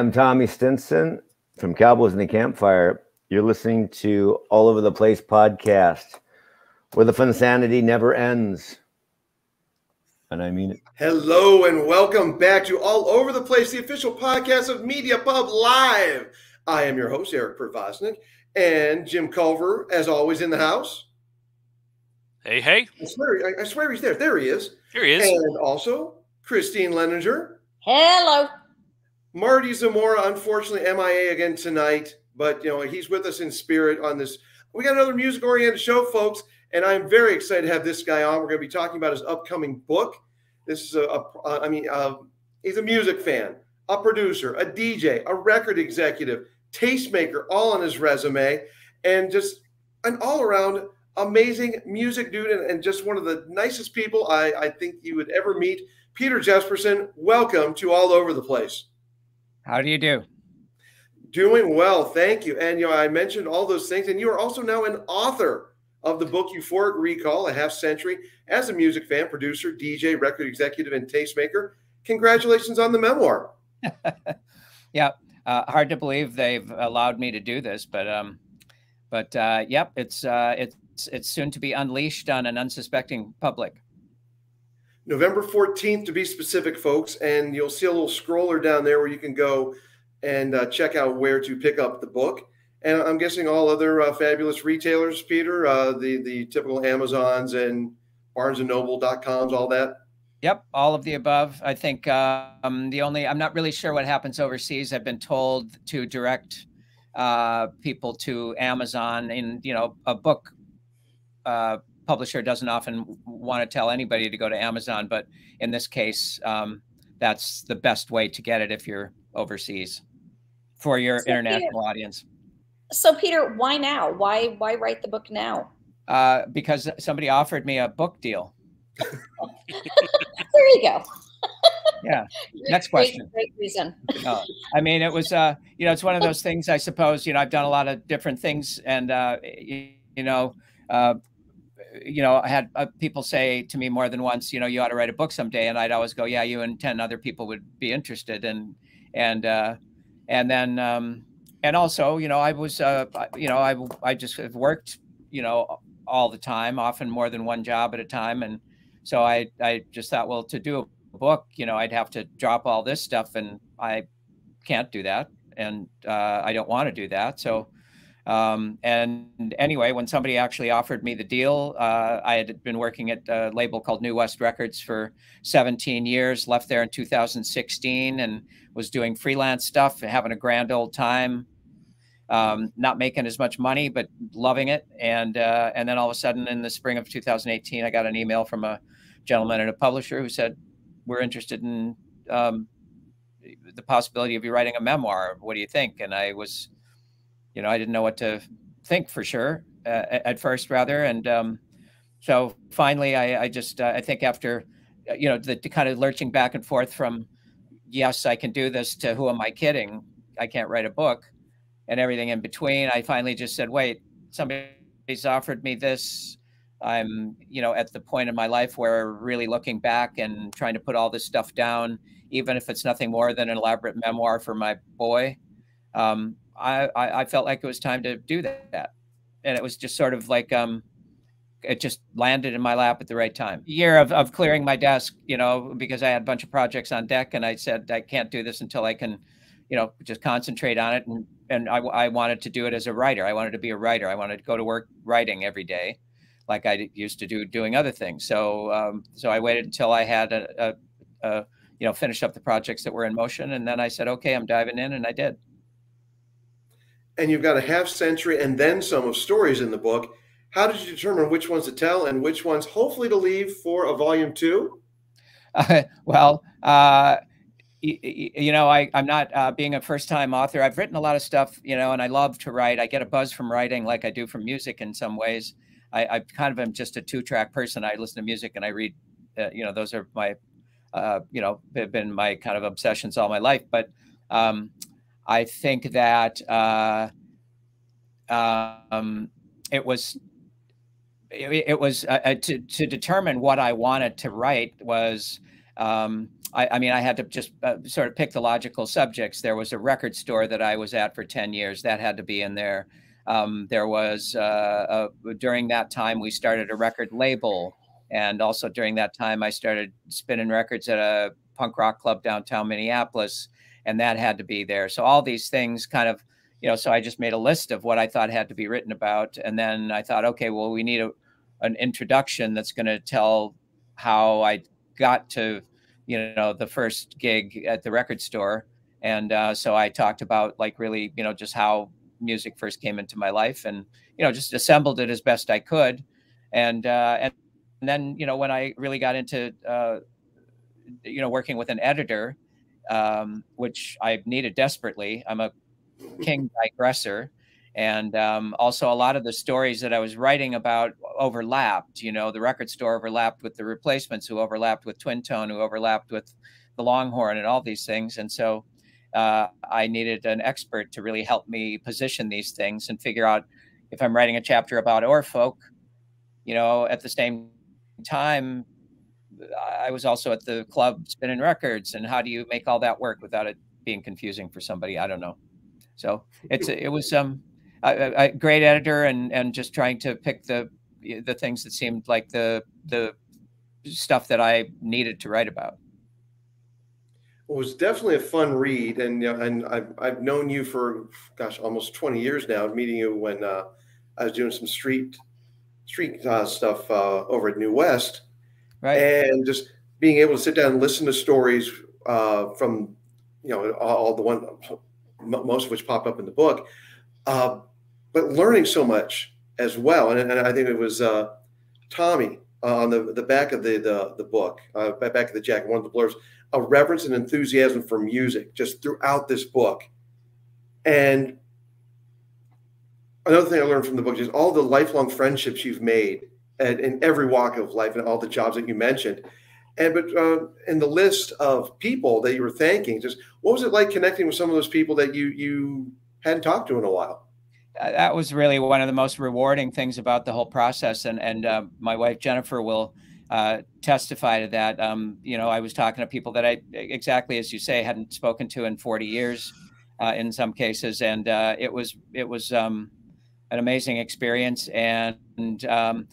am Tommy Stinson from Cowboys in the Campfire. You're listening to All Over the Place podcast, where the fun sanity never ends. And I mean it. Hello and welcome back to All Over the Place, the official podcast of Media Pub Live. I am your host, Eric Pervosnik, and Jim Culver, as always, in the house. Hey, hey. I swear, I, I swear he's there. There he is. Here he is. And also Christine Leninger. Hello. Marty Zamora, unfortunately, MIA again tonight, but you know he's with us in spirit on this. We got another music-oriented show, folks, and I'm very excited to have this guy on. We're going to be talking about his upcoming book. This is a, a I mean, uh, he's a music fan, a producer, a DJ, a record executive, tastemaker, all on his resume, and just an all-around amazing music dude, and, and just one of the nicest people I, I think you would ever meet. Peter Jesperson, welcome to All Over the Place. How do you do? Doing well, thank you. And you know, I mentioned all those things, and you are also now an author of the book Euphoric Recall: A Half Century as a music fan, producer, DJ, record executive, and tastemaker. Congratulations on the memoir. yeah, uh, hard to believe they've allowed me to do this, but um, but uh, yep, it's uh, it's it's soon to be unleashed on an unsuspecting public. November 14th, to be specific, folks. And you'll see a little scroller down there where you can go and uh, check out where to pick up the book. And I'm guessing all other uh, fabulous retailers, Peter, uh, the the typical Amazons and Barnes and Noble.coms, all that. Yep, all of the above. I think um, the only I'm not really sure what happens overseas. I've been told to direct uh, people to Amazon. And you know, a book uh, publisher doesn't often want to tell anybody to go to Amazon, but in this case, um, that's the best way to get it if you're overseas for your so international Peter, audience. So, Peter, why now? Why why write the book now? Uh, because somebody offered me a book deal. there you go. yeah. Next question. Great, great reason. no, I mean, it was, uh, you know, it's one of those things. I suppose, you know, I've done a lot of different things, and uh, you, you know, uh, you know, I had uh, people say to me more than once, you know, you ought to write a book someday, and I'd always go, yeah, you and ten other people would be interested, and and uh, and then um, and also, you know, I was, uh, you know, I I just have worked, you know, all the time, often more than one job at a time, and so I I just thought, well, to do a book, you know, I'd have to drop all this stuff, and I can't do that, and uh, I don't want to do that, so. Um, and anyway, when somebody actually offered me the deal, uh, I had been working at a label called New West Records for 17 years, left there in 2016 and was doing freelance stuff, having a grand old time, um, not making as much money, but loving it. And, uh, and then all of a sudden in the spring of 2018, I got an email from a gentleman and a publisher who said, we're interested in um, the possibility of you writing a memoir. What do you think? And I was, you know, I didn't know what to think for sure uh, at first, rather. And um, so finally, I, I just, uh, I think after, uh, you know, the, the, kind of lurching back and forth from, yes, I can do this to who am I kidding? I can't write a book and everything in between. I finally just said, wait, somebody's offered me this. I'm, you know, at the point in my life where really looking back and trying to put all this stuff down, even if it's nothing more than an elaborate memoir for my boy. Um, I, I, felt like it was time to do that. And it was just sort of like, um, it just landed in my lap at the right time. Year of, of clearing my desk, you know, because I had a bunch of projects on deck and I said, I can't do this until I can, you know, just concentrate on it. And, and I, I wanted to do it as a writer. I wanted to be a writer. I wanted to go to work writing every day like I used to do doing other things. So, um, so I waited until I had a, a, a, you know, finished up the projects that were in motion. And then I said, okay, I'm diving in and I did and you've got a half century and then some of stories in the book. How did you determine which ones to tell and which ones hopefully to leave for a volume two? Uh, well, uh, you, know, I, I'm not uh, being a first time author. I've written a lot of stuff, you know, and I love to write. I get a buzz from writing like I do from music in some ways. I, I kind of am just a two track person. I listen to music and I read, uh, you know, those are my, uh, you know, have been my kind of obsessions all my life. But um, I think that uh, um, it was it, was uh, uh, to to determine what I wanted to write was um, I, I, mean, I had to just uh, sort of pick the logical subjects. There was a record store that I was at for 10 years that had to be in there. Um, there was, uh, a, during that time, we started a record label. And also during that time, I started spinning records at a punk rock club downtown Minneapolis, and that had to be there. So all these things kind of, you know, so I just made a list of what I thought had to be written about. And then I thought, okay, well, we need a, an introduction that's going to tell how I got to, you know, the first gig at the record store. And uh, so I talked about like really, you know, just how music first came into my life and, you know, just assembled it as best I could. And, uh, and, then, you know, when I really got into, uh, you know, working with an editor, um, which I needed desperately, I'm a king digressor and um, also a lot of the stories that I was writing about overlapped. You know, the record store overlapped with the replacements, who overlapped with Twin Tone, who overlapped with the Longhorn, and all these things. And so uh, I needed an expert to really help me position these things and figure out if I'm writing a chapter about Oar Folk. You know, at the same time, I was also at the club spinning records, and how do you make all that work without it being confusing for somebody? I don't know. So it's it was um a, a great editor and and just trying to pick the the things that seemed like the the stuff that I needed to write about. Well, it was definitely a fun read, and and I've I've known you for gosh almost twenty years now. Meeting you when uh, I was doing some street street uh, stuff uh, over at New West, right? And just being able to sit down and listen to stories uh, from you know all, the one most of which pop up in the book. Uh, but learning so much as well. And, and I think it was uh, Tommy on the, the back of the the, the book, uh, back of the jacket, one of the blurbs, a reverence and enthusiasm for music just throughout this book. And another thing I learned from the book is all the lifelong friendships you've made and in every walk of life and all the jobs that you mentioned. And but uh, in the list of people that you were thanking, just what was it like connecting with some of those people that you you hadn't talked to in a while? that was really one of the most rewarding things about the whole process. And and uh, my wife Jennifer will uh, testify to that. Um, you know, I was talking to people that I exactly as you say hadn't spoken to in 40 years, uh, in some cases, and uh, it was it was um, an amazing experience. And, um,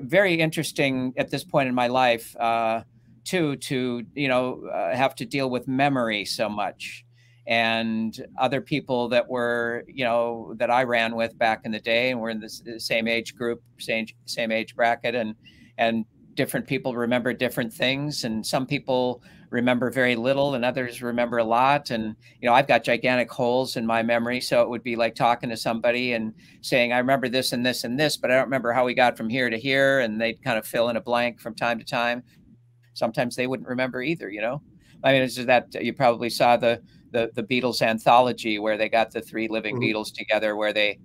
very interesting at this point in my life uh, too to you know uh, have to deal with memory so much. And other people that were you know that I ran with back in the day and we're in the same age group same same age bracket and and different people remember different things. And some people remember very little and others remember a lot. And you know I've got gigantic holes in my memory. So it would be like talking to somebody and saying I remember this and this and this but I don't remember how we got from here to here. And they'd kind of fill in a blank from time to time. Sometimes they wouldn't remember either you know? I mean it's just that you probably saw the the the Beatles anthology where they got the three living mm-hmm. Beatles together, where they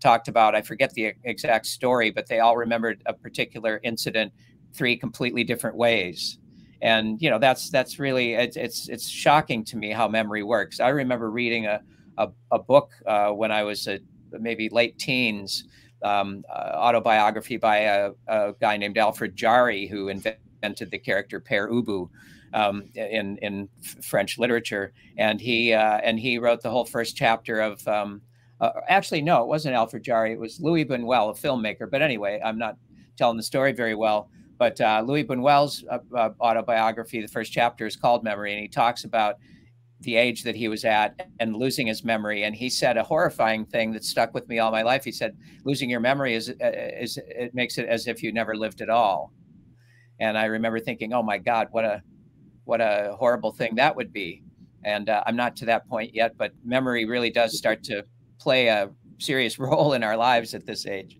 talked about I forget the exact story, but they all remembered a particular incident three completely different ways. And you know that's that's really it's it's, it's shocking to me how memory works. I remember reading a a, a book uh, when I was a, maybe late teens, um, uh, autobiography by a, a, guy named Alfred Jarry who invented the character Pere Ubu, um, in in French literature, and he uh, and he wrote the whole first chapter of. Um, uh, actually, no, it wasn't Alfred Jarry. It was Louis Buñuel, a filmmaker. But anyway, I'm not telling the story very well. But uh, Louis Buñuel's uh, uh, autobiography, the first chapter is called Memory, and he talks about the age that he was at and losing his memory. And he said a horrifying thing that stuck with me all my life. He said, "Losing your memory is uh, is it makes it as if you never lived at all." And I remember thinking, "Oh my God, what a what a horrible thing that would be. And uh, I'm not to that point yet, but memory really does start to play a serious role in our lives at this age.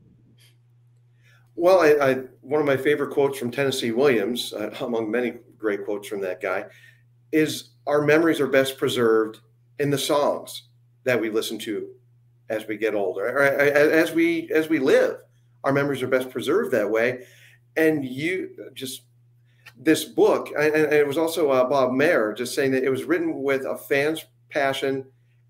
Well, I, I one of my favorite quotes from Tennessee Williams, uh, among many great quotes from that guy, is our memories are best preserved in the songs that we listen to as we get older, or as we as we live. Our memories are best preserved that way. And you just this book, and, it was also uh, Bob Mehr just saying that it was written with a fan's passion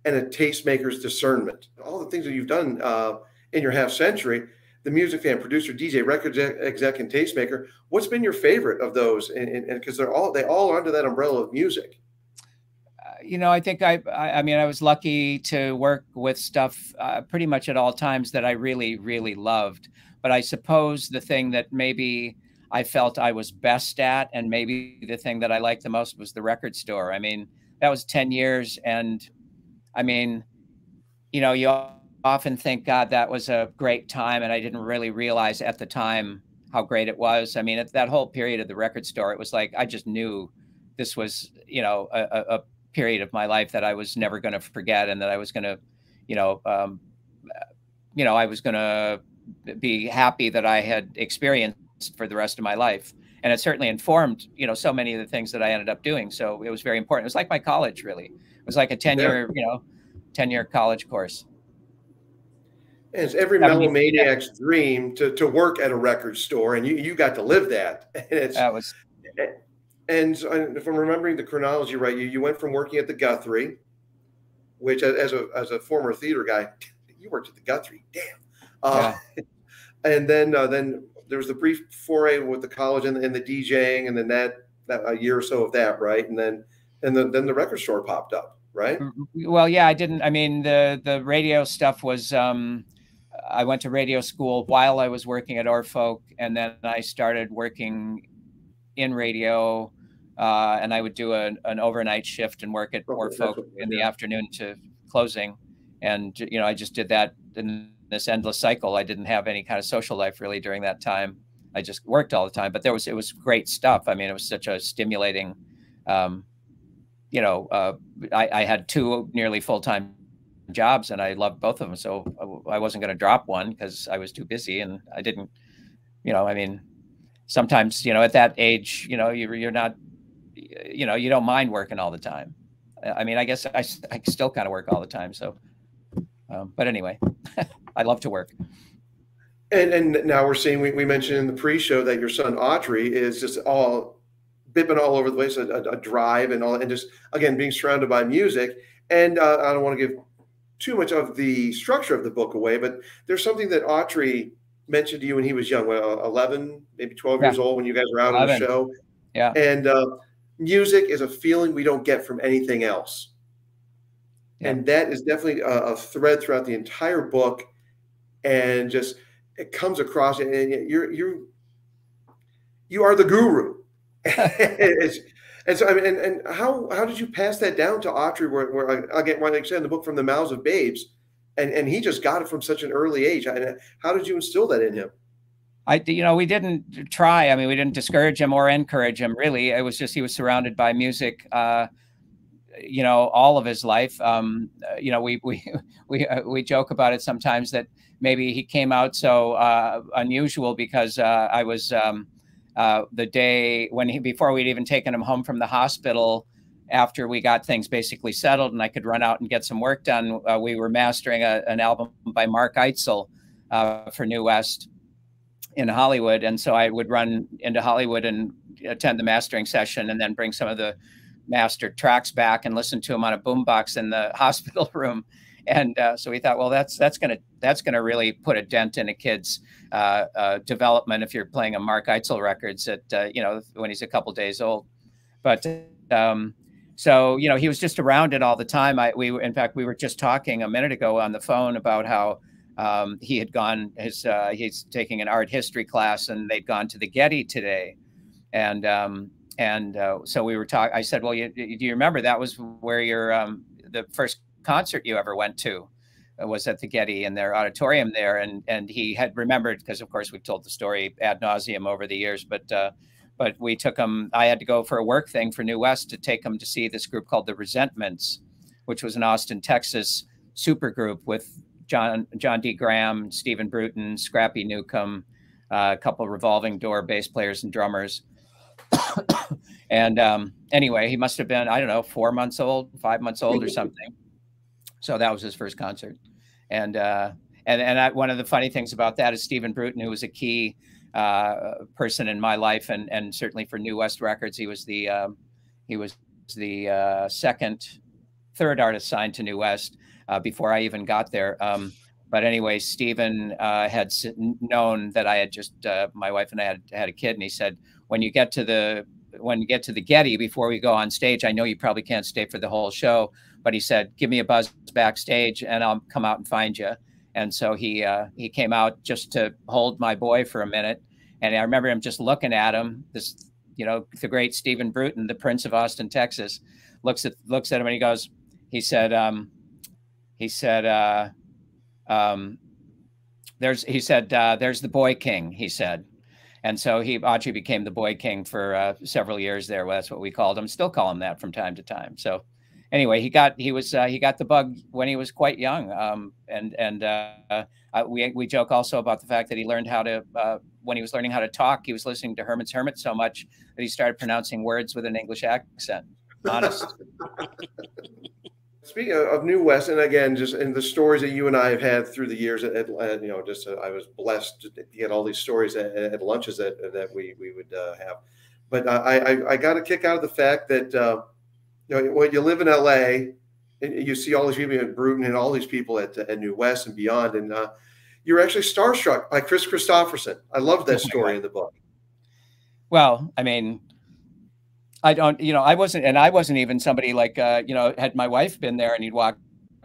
and a tastemaker's discernment. All the things that you've done uh, in your half century, the music fan, producer, DJ, record exec, and tastemaker. What's been your favorite of those? And because they're all they all under that umbrella of music. Uh, you know, I think I, I, I, mean, I was lucky to work with stuff uh, pretty much at all times that I really, really loved. But I suppose the thing that maybe I felt I was best at, and maybe the thing that I liked the most was the record store. I mean, that was 10 years. And I mean, you know, you often think, God, that was a great time. And I didn't really realize at the time how great it was. I mean, at that whole period of the record store, it was like I just knew this was, you know, a, a period of my life that I was never going to forget and that I was going to, you know, um, you know, I was going to be happy that I had experienced for the rest of my life. And it certainly informed, you know, so many of the things that I ended up doing. So it was very important. It was like my college, really. It was like a 10 year, you know, 10 year college course. And it's every melomaniac's yeah. dream to, to work at a record store, and you, you got to live that. And it's, that was. And if I'm remembering the chronology right, you, you went from working at the Guthrie, which as a as a former theater guy, you worked at the Guthrie. Damn. Uh, yeah. And then uh, then there was the brief foray with the college and, and the DJing, and then that that a year or so of that, right? And then and then then the record store popped up, right? Well, yeah, I didn't. I mean, the the radio stuff was. um I went to radio school while I was working at Oar Folk, and then I started working in radio. Uh, and I would do a, an overnight shift and work at Oar Folk in the afternoon to closing. And you know, I just did that in this endless cycle. I didn't have any kind of social life really during that time. I just worked all the time. But there was it was great stuff. I mean, it was such a stimulating. Um, you know, uh, I, I had two nearly full time jobs and I loved both of them. So I wasn't going to drop one because I was too busy and I didn't, you know, I mean, sometimes, you know, at that age, you know, you're, you're not, you know, you don't mind working all the time. I mean, I guess I, I still kind of work all the time. So, um, but anyway, I love to work. And, and now we're seeing, we, we mentioned in the pre-show that your son Autry is just all bipping all over the place, a, a, drive and all, and just, again, being surrounded by music. And uh, I don't want to give too much of the structure of the book away, but there's something that Autry mentioned to you when he was young, well, 11, maybe 12 yeah. years old when you guys were out 11. on the show. Yeah. And uh, music is a feeling we don't get from anything else. Yeah. And that is definitely a, a, thread throughout the entire book. And just, it comes across and you're, you're, you are the guru. it's, and so, I mean, and, and how how did you pass that down to Autry? Where, where again, like I said in the book, from the mouths of babes, and and he just got it from such an early age. And how did you instill that in him? I, you know, we didn't try. I mean, we didn't discourage him or encourage him. Really, it was just he was surrounded by music. Uh, you know, all of his life. Um, you know, we we we uh, we joke about it sometimes that maybe he came out so uh, unusual because uh, I was. Um, uh, the day when he before we'd even taken him home from the hospital after we got things basically settled and I could run out and get some work done, uh, we were mastering a, an album by Mark Eitzel uh, for New West in Hollywood. And so I would run into Hollywood and attend the mastering session and then bring some of the mastered tracks back and listen to them on a boombox in the hospital room. And uh, so we thought, well, that's that's gonna that's gonna really put a dent in a kid's uh, uh, development if you're playing a Mark Eitzel records at uh, you know when he's a couple days old. But um, so you know he was just around it all the time. I we in fact we were just talking a minute ago on the phone about how um, he had gone his uh, he's taking an art history class and they'd gone to the Getty today, and um, and uh, so we were talking. I said, well, you, do you remember that was where your um, the first concert you ever went to? was at the Getty in their auditorium there, and and he had remembered because of course we've told the story ad nauseum over the years, but uh, but we took him. I had to go for a work thing for New West to take him to see this group called the Resentments, which was an Austin, Texas super group with John Jon Dee Graham, Stephen Bruton, Scrappy Newcomb, uh, a couple of revolving door bass players and drummers. and um, anyway, he must have been I don't know four months old, five months old or something. So that was his first concert and uh, and and I, one of the funny things about that is Stephen Bruton, who was a key uh, person in my life, and and certainly for New West Records, he was the um, he was the uh, second, third artist signed to New West uh, before I even got there. Um, but anyway, Stephen uh, had known that I had just uh, my wife and I had had a kid, and he said, "When you get to the when you get to the Getty before we go on stage, I know you probably can't stay for the whole show, but he said, give me a buzz backstage, and I'll come out and find you." And so he uh, he came out just to hold my boy for a minute, and I remember him just looking at him. This, you know, the great Stephen Bruton, the Prince of Austin, Texas, looks at looks at him and he goes, he said, um, he said. Uh, um, there's he said uh, there's the boy king he said and so he Autry became the boy king for uh, several years there well, that's what we called him still call him that from time to time so anyway he got he was uh, he got the bug when he was quite young um, and and uh, uh, we we joke also about the fact that he learned how to uh, when he was learning how to talk he was listening to Herman's Hermit so much that he started pronouncing words with an English accent honest Speaking of New West, and again, just in the stories that you and I have had through the years, at, at you know, just uh, I was blessed to get all these stories at, at lunches that that we we would uh, have. But I, I, I got a kick out of the fact that uh, you know when you live in LA, and you see all these people at Bruton and all these people at, at New West and beyond, and uh, you're actually starstruck by Kris Kristofferson. I love that oh story in the book. Well, I mean, I don't, you know, I wasn't, and I wasn't even somebody like, uh, you know, had my wife been there and he'd walked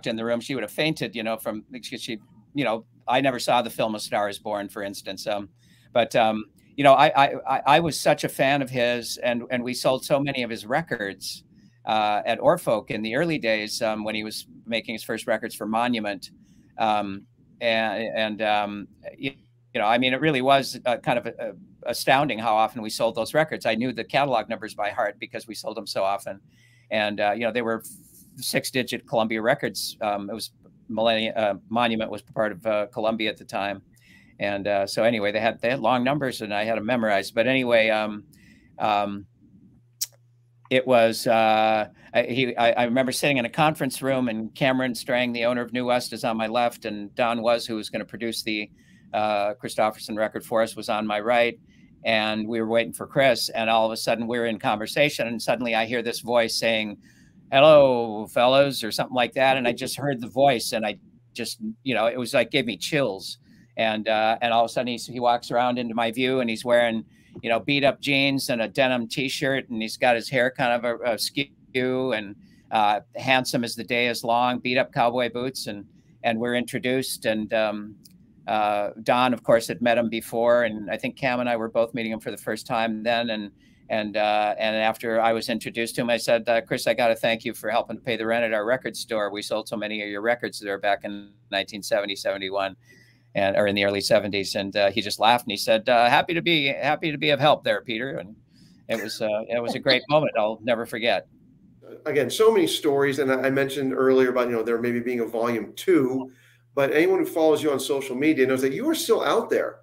in the room, she would have fainted, you know, from she, you know, I never saw the film A Star Is Born, for instance. Um, but um, you know, I, I I was such a fan of his, and and we sold so many of his records uh, at Oar Folk in the early days um, when he was making his first records for Monument, um, and and um, you, you know, I mean, it really was kind of a, a astounding how often we sold those records. I knew the catalog numbers by heart because we sold them so often, and uh, you know they were six-digit Columbia records. Um, it was Millennium uh, Monument was part of uh, Columbia at the time, and uh, so anyway, they had they had long numbers, and I had them memorized. But anyway, um, um, it was uh, I, he. I, I, remember sitting in a conference room, and Cameron Strang, the owner of New West, is on my left, and Don Was who was going to produce the uh, Kristofferson record for us, was on my right and we were waiting for Kris and all of a sudden we are in conversation, and suddenly I hear this voice saying, "Hello, fellows or something like that, and I just heard the voice, and I just, you know, it was like gave me chills, and uh, and all of a sudden he he walks around into my view, and he's wearing, you know, beat up jeans and a denim T-shirt, and he's got his hair kind of a, a skew, and uh, handsome as the day is long, beat up cowboy boots, and and we're introduced, and um, uh, Don, of course, had met him before, and I think Cam and I were both meeting him for the first time then. And and uh, and after I was introduced to him, I said, uh, "Kris, I got to thank you for helping to pay the rent at our record store. We sold so many of your records there back in 1970, 71." And, or in the early 70s, and uh, he just laughed and he said, uh, "Happy to be happy to be of help there, Peter." And it was uh, it was a great moment. I'll never forget again so many stories and i mentioned earlier about you know there maybe being a volume two but anyone who follows you on social media knows that you are still out there.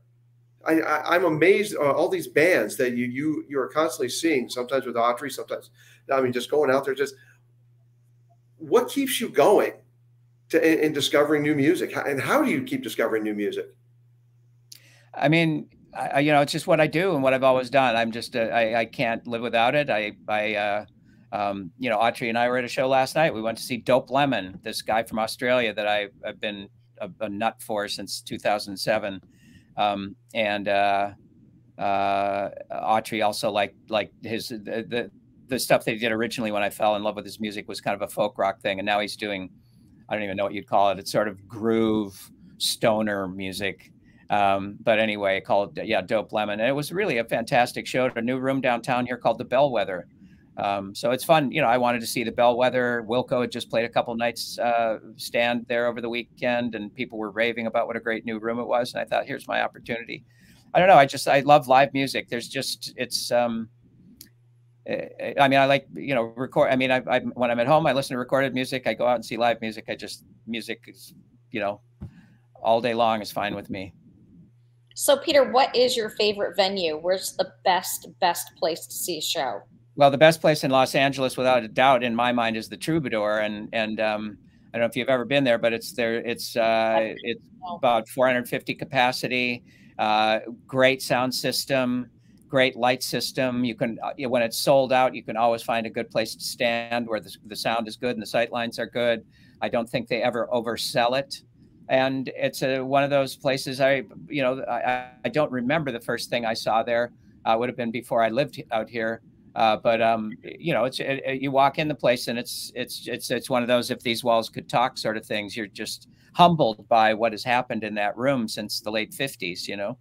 I, I, am amazed uh, all these bands that you you you are constantly seeing. Sometimes with Autry, sometimes I mean just going out there. Just what keeps you going to in, in discovering new music, and how do you keep discovering new music? I mean, I, you know, it's just what I do and what I've always done. I'm just, I, I can't live without it. I, I, uh, um, you know, Autry and I were at a show last night. We went to see Dope Lemon, this guy from Australia that I, I've been a, a nut for since 2007. Um, and uh, uh, Autry also like like his the, the, the stuff he did originally when I fell in love with his music was kind of a folk rock thing, and now he's doing I don't even know what you'd call it. It's sort of groove stoner music. Um, but anyway, called yeah, Dope Lemon, and it was really a fantastic show at a new room downtown here called the Bellwether. Um, so it's fun. You know, I wanted to see the Bellwether. Wilco had just played a couple nights uh, stand there over the weekend, and people were raving about what a great new room it was. And I thought, here's my opportunity. I don't know. I just I love live music. There's just it's. Um, I mean, I like you know record. I mean, I, I when I'm at home, I listen to recorded music. I go out and see live music. I just music is you know all day long is fine with me. So, Peter, what is your favorite venue? Where's the best best place to see a show? Well, the best place in Los Angeles, without a doubt, in my mind, is the Troubadour, and and um, I don't know if you've ever been there, but it's there. It's uh, it's about 450 capacity, uh, great sound system, great light system. You can uh, when it's sold out, you can always find a good place to stand where the, the sound is good and the sight lines are good. I don't think they ever oversell it. and it's a, one of those places I, you know, I, I don't remember the first thing I saw there. Uh, would have been before I lived out here. Uh, but um, you know, it's it, it, you walk in the place and it's it's it's it's one of those if these walls could talk sort of things. You're just humbled by what has happened in that room since the late '50s. You know,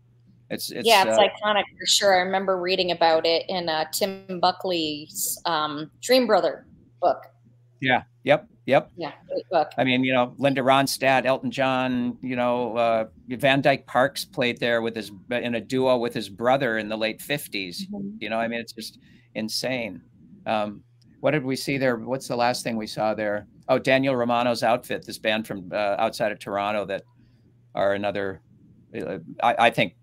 it's, it's yeah, it's uh, iconic for sure. I remember reading about it in uh, Tim Buckley's um, Dream Brother book. Yeah. Yep. Yep. Yeah. Great book. I mean, you know, Linda Ronstadt, Elton John, you know, uh, Van Dyke Parks played there with his in a duo with his brother in the late 50s. Mm-hmm. You know, I mean, it's just insane. Um, what did we see there? What's the last thing we saw there? Oh, Daniel Romano's outfit, this band from uh, outside of Toronto that are another, uh, I, I think,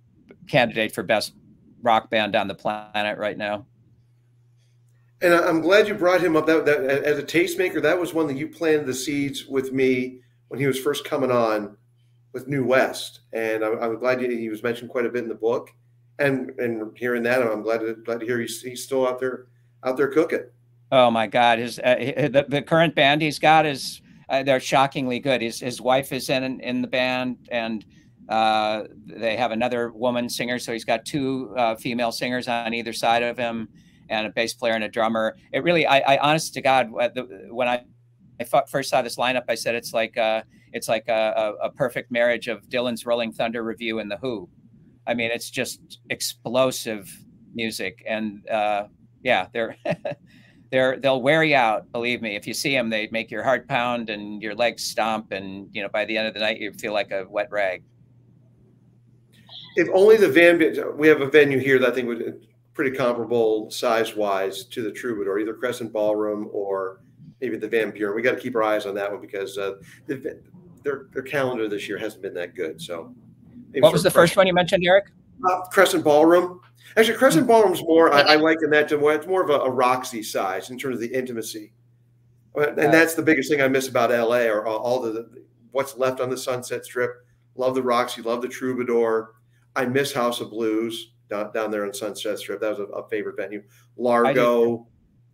candidate for best rock band on the planet right now. And I'm glad you brought him up. That, that as a tastemaker, that was one that you planted the seeds with me when he was first coming on with New West, and I'm, I'm glad he was mentioned quite a bit in the book and and hearing that, I'm glad to glad to hear he's, he's still out there out there cooking. Oh my God, his uh, the, the current band he's got is uh, they're shockingly good. His his wife is in in the band, and uh, they have another woman singer. So he's got two uh, female singers on either side of him, and a bass player and a drummer. It really, I, I honest to God, when I first saw this lineup, I said it's like uh, it's like a, a, perfect marriage of Dylan's Rolling Thunder Revue and the Who. I mean, it's just explosive music, and uh, yeah, they're they're they'll wear you out. Believe me, if you see them, they make your heart pound and your legs stomp, and you know by the end of the night you feel like a wet rag. If only the van we have a venue here that I think would pretty comparable size wise to the Troubadour, either Crescent Ballroom or maybe the Van Buren. We got to keep our eyes on that one because uh, the, their their calendar this year hasn't been that good. So what was the first one you mentioned, Eric? Uh, Crescent Ballroom. Actually, Crescent hmm. Ballroom's more. I, I liken that to. It's more of a, a Roxy size in terms of the intimacy, and that's the biggest thing I miss about LA or all, the what's left on the Sunset Strip. Love the Roxy. Love the Troubadour. I miss House of Blues down, down there on Sunset Strip. That was a, a favorite venue. Largo,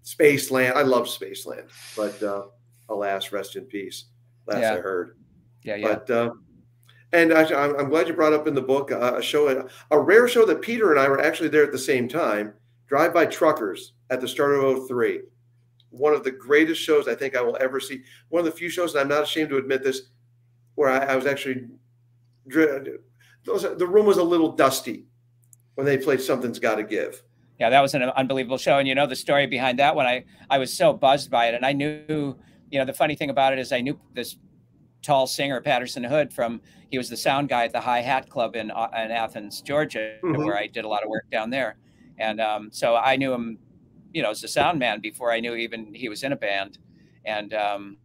Spaceland. I love Spaceland, but uh, alas, rest in peace. Last yeah. I heard. Yeah, yeah. But uh, and actually, I'm, glad you brought up in the book uh, a show, a rare show that Peter and I were actually there at the same time. Drive by Truckers at the start of 03. One of the greatest shows I think I will ever see. One of the few shows, and I'm not ashamed to admit this, where I, I was actually, the room was a little dusty when they played Something's Got to Give. Yeah, that was an unbelievable show. And you know the story behind that one. I, I was so buzzed by it. And I knew, you know, the funny thing about it is I knew this tall singer, Patterson Hood, from he was the sound guy at the High Hat Club in, uh, in Athens, Georgia, mm-hmm. where I did a lot of work down there. And um, so I knew him, you know, as a sound man before I knew even he was in a band. And um,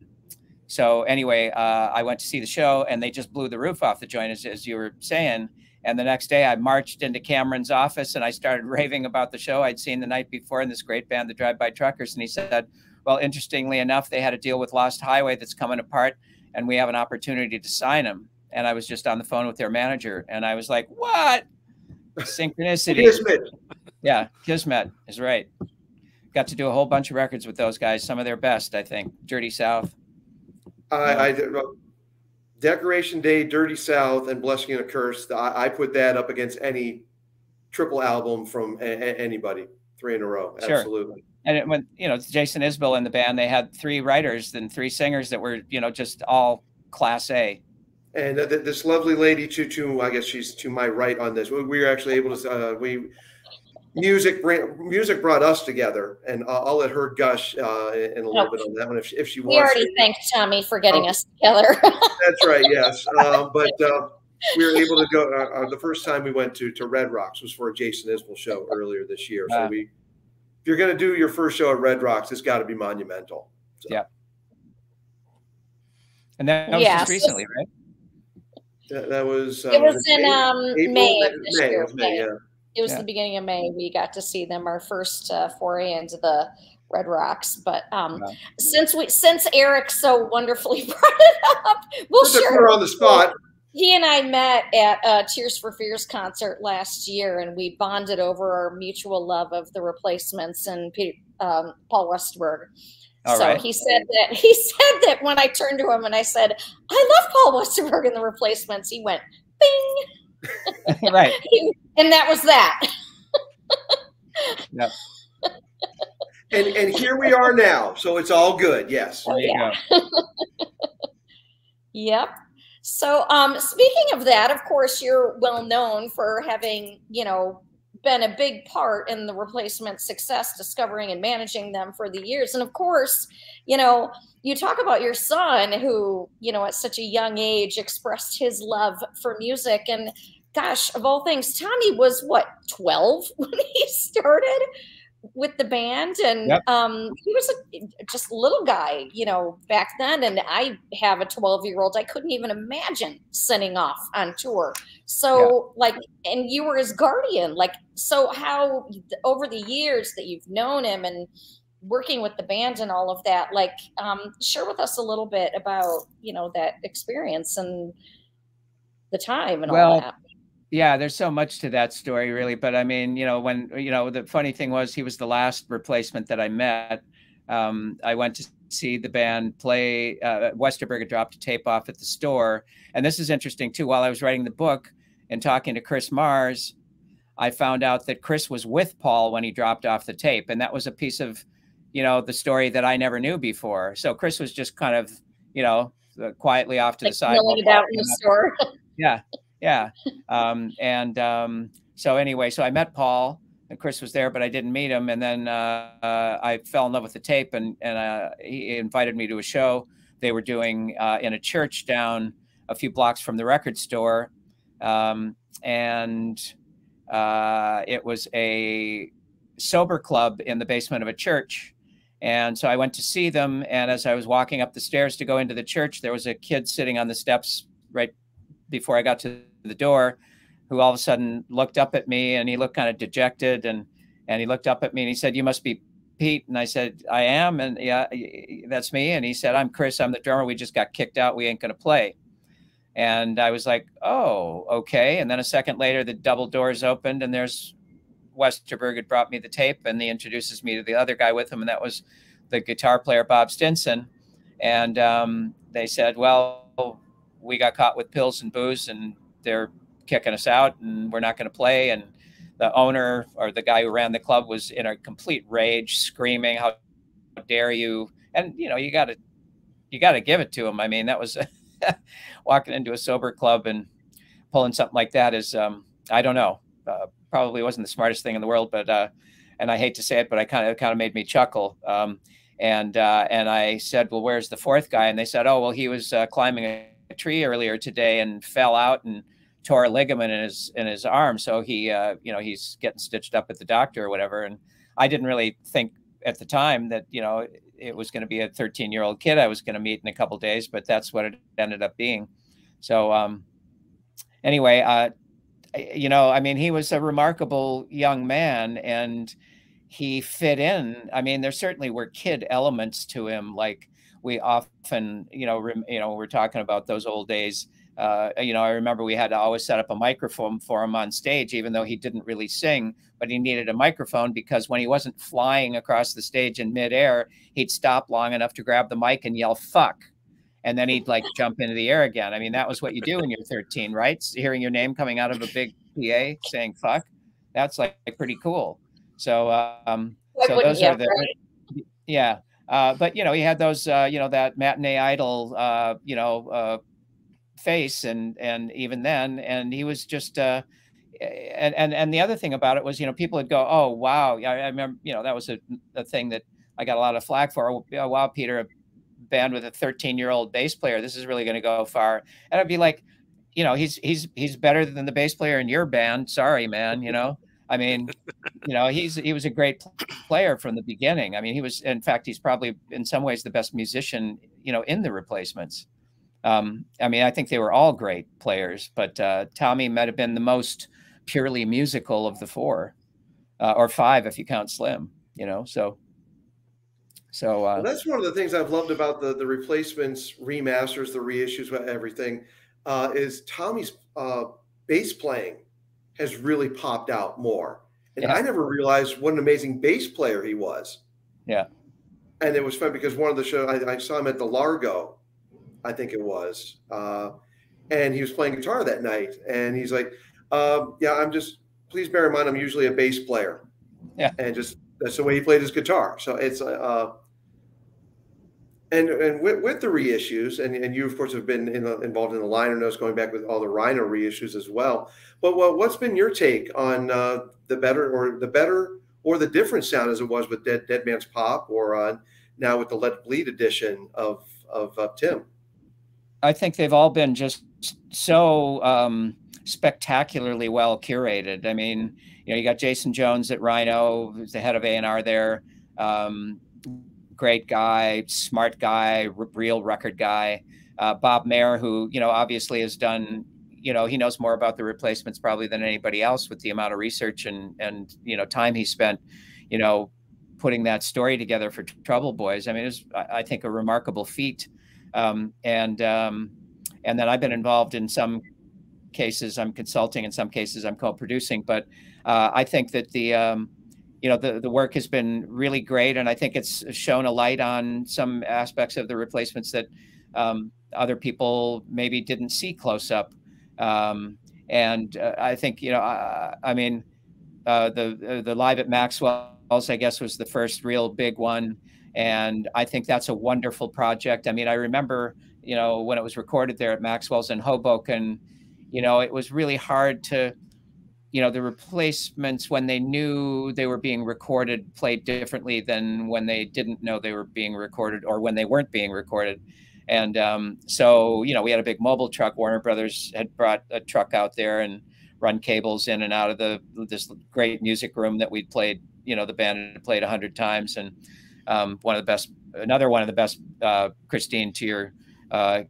so anyway, uh, I went to see the show and they just blew the roof off the joint, as, as you were saying. And the next day I marched into Cameron's office and I started raving about the show I'd seen the night before in this great band, the Drive By Truckers. And he said, well, interestingly enough, they had a deal with Lost Highway that's coming apart and we have an opportunity to sign them. And I was just on the phone with their manager, and I was like, "What? Synchronicity? Kismet. Yeah, Kismet is right. Got to do a whole bunch of records with those guys. Some of their best, I think. Dirty South. I, I. Decoration Day, Dirty South, and Blessing and a Curse. I, I put that up against any triple album from a, a, anybody, three in a row. Sure. Absolutely and it, when you know Jason Isbell in the band, they had three writers and three singers that were you know just all class A. And uh, this lovely lady, to to I guess she's to my right on this. We were actually able to uh, we music music brought us together, and I'll, I'll let her gush uh, in a little bit on that one if she, if she wants. We already to. thanked Tommy for getting oh, us together. that's right. Yes, uh, but. Uh, we were able to go. Uh, uh, the first time we went to to Red Rocks was for a Jason Isbell show earlier this year. So we if you're going to do your first show at Red Rocks, it's got to be monumental. So. Yeah. And that, was yeah, just recently, right? That, that was. Um, it was in um, April, May. May, May, it was May, yeah. It was yeah. the beginning of May. We got to see them our first uh, foray into the Red Rocks. But um, yeah. since we since Eric so wonderfully brought it up, we'll Put share on the spot he and I met at a Tears for Fears concert last year, and we bonded over our mutual love of the Replacements and um, Paul Westerberg. All so right. he said that he said that when I turned to him and I said, "I love Paul Westerberg and the Replacements," he went, "Bing!" right, and that was that. yep. And and here we are now, so it's all good. Yes. Oh, yeah. yep. So, um, speaking of that, of course, you're well known for having, you know, been a big part in the replacement success, discovering and managing them for the years. And of course, you know, you talk about your son who, you know, at such a young age expressed his love for music. And gosh, of all things, Tommy was what, 12 when he started? with the band and yep. um, he was a, just a little guy you know back then and i have a 12 year old i couldn't even imagine sending off on tour so yeah. like and you were his guardian like so how over the years that you've known him and working with the band and all of that like um, share with us a little bit about you know that experience and the time and well, all that yeah, there's so much to that story, really. But I mean, you know, when you know, the funny thing was, he was the last replacement that I met. Um, I went to see the band play. Uh, Westerberg dropped a tape off at the store, and this is interesting too. While I was writing the book and talking to Chris Mars, I found out that Chris was with Paul when he dropped off the tape, and that was a piece of, you know, the story that I never knew before. So Chris was just kind of, you know, quietly off to like the side. Out in the store. yeah yeah. Um, and um, so anyway, so I met Paul and Chris was there, but I didn't meet him. And then uh, uh, I fell in love with the tape, and and uh, he invited me to a show they were doing uh, in a church down a few blocks from the record store, um, and uh, it was a sober club in the basement of a church. And so I went to see them. And as I was walking up the stairs to go into the church, there was a kid sitting on the steps right before I got to the door who all of a sudden looked up at me and he looked kind of dejected and and he looked up at me and he said you must be pete. And i said i am. And yeah that's me. And he said i'm chris. I'm the drummer. We just got kicked out. We ain't going to play. And i was like oh okay. And then a second later the double doors opened and there's westerberg had brought me the tape and he introduces me to the other guy with him. And that was the guitar player bob stinson. And um, they said well we got caught with pills and booze and they're kicking us out and we're not going to play. And the owner or the guy who ran the club was in a complete rage, screaming, "How dare you!" And you know, you got to you got to give it to him. I mean, that was walking into a sober club and pulling something like that is, um, I don't know, uh, probably wasn't the smartest thing in the world, but uh, and I hate to say it, but I kind of kind of made me chuckle. Um, and uh, and I said, "Well, where's the fourth guy?" And they said, "Oh, well, he was uh, climbing a tree earlier today and fell out and tore a ligament in his in his arm. So he, uh, you know, he's getting stitched up at the doctor or whatever. And I didn't really think at the time that you know it was going to be a 13 year old kid I was going to meet in a couple days, but that's what it ended up being. So um, anyway, uh, you know, I mean, he was a remarkable young man and he fit in. I mean, there certainly were kid elements to him, like we often, you know, rem, you know, we're talking about those old days. Uh, you know, I remember we had to always set up a microphone for him on stage, even though he didn't really sing, but he needed a microphone because when he wasn't flying across the stage in midair, he'd stop long enough to grab the mic and yell "fuck," and then he'd like jump into the air again. I mean, that was what you do when you're 13, right? Hearing your name coming out of a big PA saying "fuck," that's like pretty cool. So, um, so those are the, right? yeah. Uh, but you know, he had those, uh, you know, that matinee idol, uh, you know, uh, face, and and even then, and he was just, uh, and and and the other thing about it was, you know, people would go, oh wow, I, I remember, you know, that was a, a thing that I got a lot of flack for. Oh, wow, Peter, a band with a 13 year old bass player, this is really going to go far. And I'd be like, you know, he's he's he's better than the bass player in your band. Sorry, man, you know. I mean, you know, he's he was a great player from the beginning. I mean, he was, in fact, he's probably in some ways the best musician, you know, in the replacements. Um, I mean, I think they were all great players, but uh, Tommy might have been the most purely musical of the four, uh, or five if you count Slim. You know, so so uh, well, that's one of the things I've loved about the the replacements, remasters, the reissues, everything uh, is Tommy's uh, bass playing has really popped out more. And yeah. I never realized what an amazing bass player he was. Yeah. and it was fun because one of the shows I, I, saw him at the Largo, I think it was, uh, and he was playing guitar that night, and he's like, uh, "Yeah, I'm just. Please bear in mind, I'm usually a bass player, yeah, and just that's the way he played his guitar. So it's uh, and and with, with the reissues, and, and you of course have been in the, involved in the liner notes going back with all the Rhino reissues as well. But well, what's been your take on uh, the better or the better or the different sound as it was with Dead Dead Man's Pop or on now with the Let Bleed edition of of uh, Tim? I think they've all been just so um, spectacularly well curated. I mean, you know, you got Jason Jones at Rhino, who's the head of A and R there. Um, great guy, smart guy, real record guy. Uh, Bob Mehr, who you know obviously has done, you know, he knows more about the replacements probably than anybody else with the amount of research and and you know time he spent, you know, putting that story together for Trouble Boys. I mean, it was I think a remarkable feat. Um, and um, and then I've been involved in some cases. I'm consulting in some cases. I'm co-producing, but uh, I think that the um, you know the, the work has been really great and i think it's shown a light on some aspects of the replacements that um, other people maybe didn't see close up. Um, and uh, i think you know i, I mean uh, the the live at maxwell's i guess was the first real big one and i think that's a wonderful project. I mean i remember you know when it was recorded there at maxwell's in hoboken you know it was really hard to you know the replacements when they knew they were being recorded played differently than when they didn't know they were being recorded or when they weren't being recorded. And um, so you know we had a big mobile truck. Warner brothers had brought a truck out there and run cables in and out of the this great music room that we'd played you know the band had played a hundred times. And um, one of the best another one of the best uh, christine to your uh,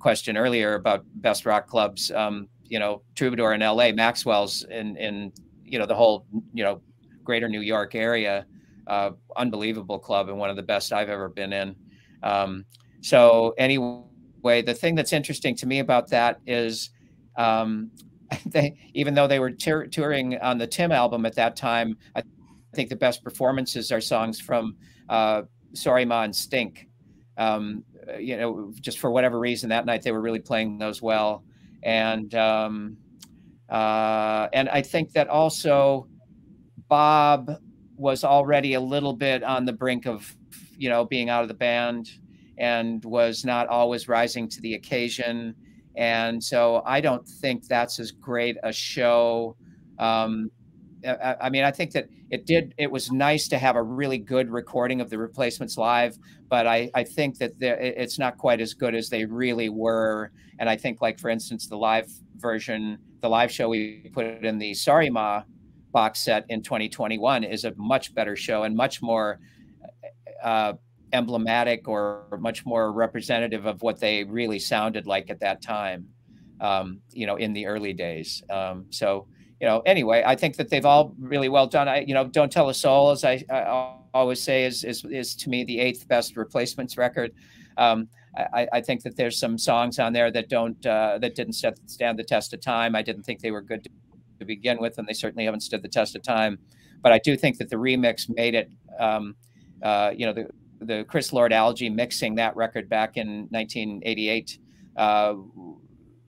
question earlier about best rock clubs um, you know Troubadour in L.A., Maxwell's in in you know the whole you know greater New York area. Uh, unbelievable club and one of the best I've ever been in. Um, so anyway, the thing that's interesting to me about that is, um, they, even though they were touring on the Tim album at that time, I think the best performances are songs from uh, Sorry Ma and Stink. Um, you know, just for whatever reason that night they were really playing those well and um, uh, and I think that also Bob was already a little bit on the brink of you know being out of the band and was not always rising to the occasion and so I don't think that's as great a show. Um, I, mean, I think that it did. It was nice to have a really good recording of the replacements live, but I, I think that it's not quite as good as they really were. And I think, like for instance, the live version, the live show we put in the Sorry Ma box set in 2021 is a much better show and much more uh, emblematic or much more representative of what they really sounded like at that time. Um, you know, in the early days. Um, so you know, anyway, I think that they've all really well done. I, you know, Don't Tell a Soul, as I, I always say, is, is, is to me the eighth best replacements record. Um, I, I, think that there's some songs on there that don't uh, that didn't stand the test of time. I didn't think they were good to, to, begin with, and they certainly haven't stood the test of time. But I do think that the remix made it. Um, uh, you know, the the Chris Lord-Alge mixing that record back in 1988. Uh,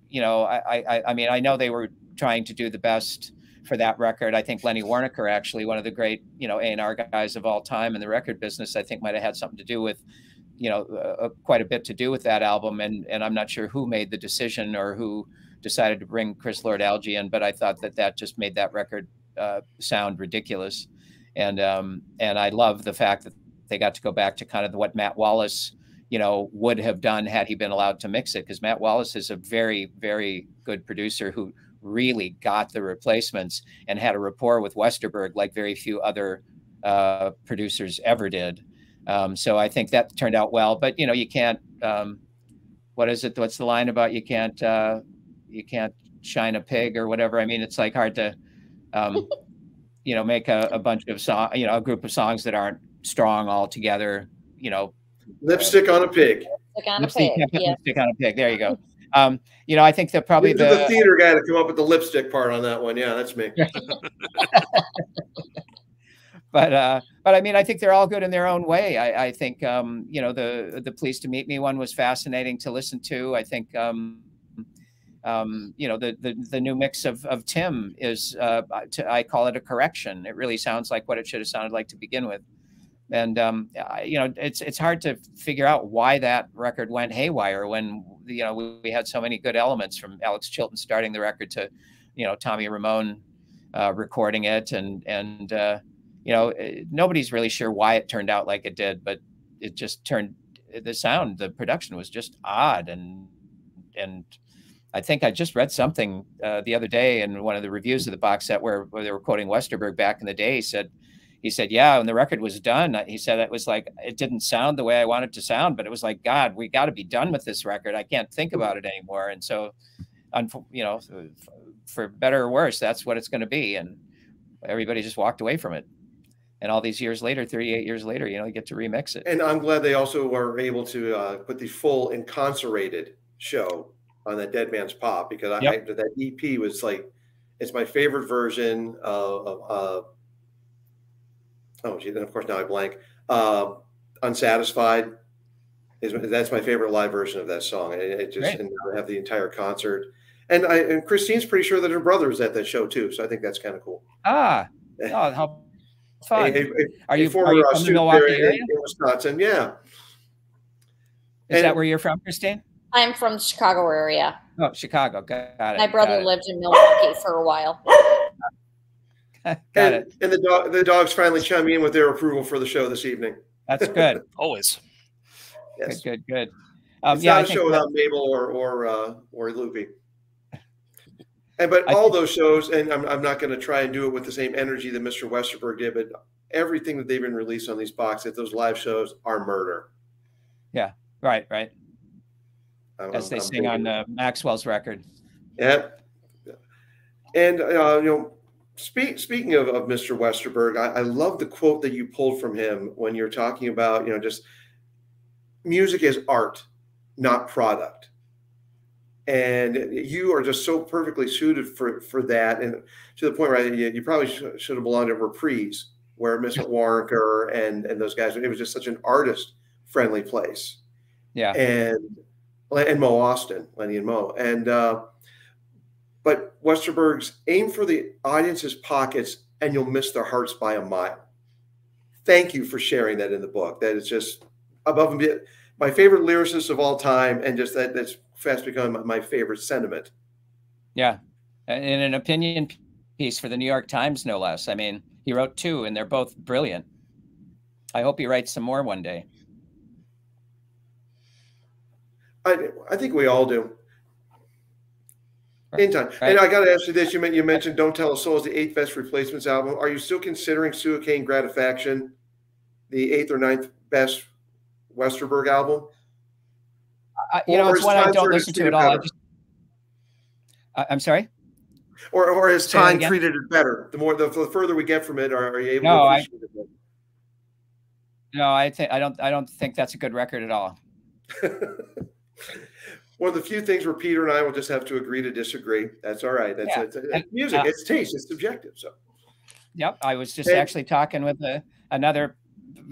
you know, I, I I mean I know they were trying to do the best for that record. I think Lenny Waronker, actually one of the great, you know, A&R guys of all time in the record business, I think might have had something to do with, you know, uh, uh, quite a bit to do with that album. And and I'm not sure who made the decision or who decided to bring Chris Lord-Alge in, but I thought that that just made that record uh, sound ridiculous. And um, and I love the fact that they got to go back to kind of what Matt Wallace, you know, would have done had he been allowed to mix it, because Matt Wallace is a very very good producer who really got the replacements and had a rapport with Westerberg like very few other uh, producers ever did. Um, so I think that turned out well. But you know, you can't. Um, what is it? What's the line about? You can't. Uh, you can't shine a pig or whatever. I mean, it's like hard to, um, you know, make a, a bunch of song. You know, a group of songs that aren't strong all together. You know, lipstick on a pig. Lipstick on a pig. Lipstick on a pig. There you go. Um, you know, I think that probably the, the, theater guy to come up with the lipstick part on that one. Yeah, that's me. but uh, but I mean, I think they're all good in their own way. I, I think um, you know the the Pleased to Meet Me one was fascinating to listen to. I think um, um, you know the, the the new mix of of Tim is uh, to, I call it a correction. It really sounds like what it should have sounded like to begin with. And um, you know, it's it's hard to figure out why that record went haywire when you know we, we had so many good elements from Alex Chilton starting the record to, you know, Tommy Ramone uh, recording it, and and uh, you know, eh, nobody's really sure why it turned out like it did, but it just turned the sound, the production was just odd and and I think I just read something uh, the other day in one of the reviews of the box set where, where they were quoting Westerberg back in the day. He said, he said, yeah, when the record was done, he said it was like it didn't sound the way I wanted to sound, but it was like, God, we got to be done with this record. I can't think about it anymore. And so, you know, for better or worse, that's what it's going to be. And everybody just walked away from it. And all these years later, 38 years later, you know, you get to remix it. And I'm glad they also were able to uh, put the full Inconcerated show on that Dead Man's Pop because yep. I, that EP was like it's my favorite version of, of uh, oh gee, then of course now I blank. Uh, Unsatisfied is that's my favorite live version of that song. It, it just and I have the entire concert, and I and Christine's pretty sure that her brother is at that show too. So I think that's kind of cool. Ah, oh, how fun! A, a, are you, former, are you from the Milwaukee area? In Wisconsin, yeah. Is and, that where you're from, Christine? I'm from the Chicago area. Oh, Chicago. Got it. My brother lived in Milwaukee for a while. Got and, it. And the dog, the dogs finally chime in with their approval for the show this evening. That's good. Always. Yes. Good. Good. Good. Um, it's yeah, not a show without Mabel or or uh, or Loopy. And but I all those shows, and I'm, I'm not going to try and do it with the same energy that Mr. Westerberg did, but everything that they've been released on these boxes, those live shows, are murder. Yeah. Right. Right as they I'm sing on uh, Maxwell's record. Yeah, and uh, you know, speak, speaking of, of Mr. Westerberg, I, I love the quote that you pulled from him when you're talking about you know just music is art, not product. And you are just so perfectly suited for for that, and to the point where you, you probably sh- should have belonged at Reprise, where Mr. Waronker and and those guys. It was just such an artist friendly place. Yeah. And and Mo Ostin, Lenny and Mo. And uh, but Westerberg's aim for the audience's pockets, and you'll miss their hearts by a mile. Thank you for sharing that in the book. That is just above and beyond my favorite lyricist of all time, and just that that's fast become my favorite sentiment. Yeah, in an opinion piece for the New York Times, no less. I mean, he wrote two, and they're both brilliant. I hope he writes some more one day. I, I think we all do. In time. Right. And I got to ask you this: you, you mentioned "Don't Tell a Soul" as the eighth best replacements album. Are you still considering "Suicaine Gratifaction" the eighth or ninth best Westerberg album? I, you or know, it's one I don't listen to at all. I I'm sorry. Or, or has time treated it better? The more, the, the, further we get from it, are, are you able no, to I, it? No, I think I don't. I don't think that's a good record at all. one of the few things where Peter and I will just have to agree to disagree. That's all right. That's, yeah. it's, it's music. Uh, it's taste. It's subjective. So. Yep, I was just actually talking with a, another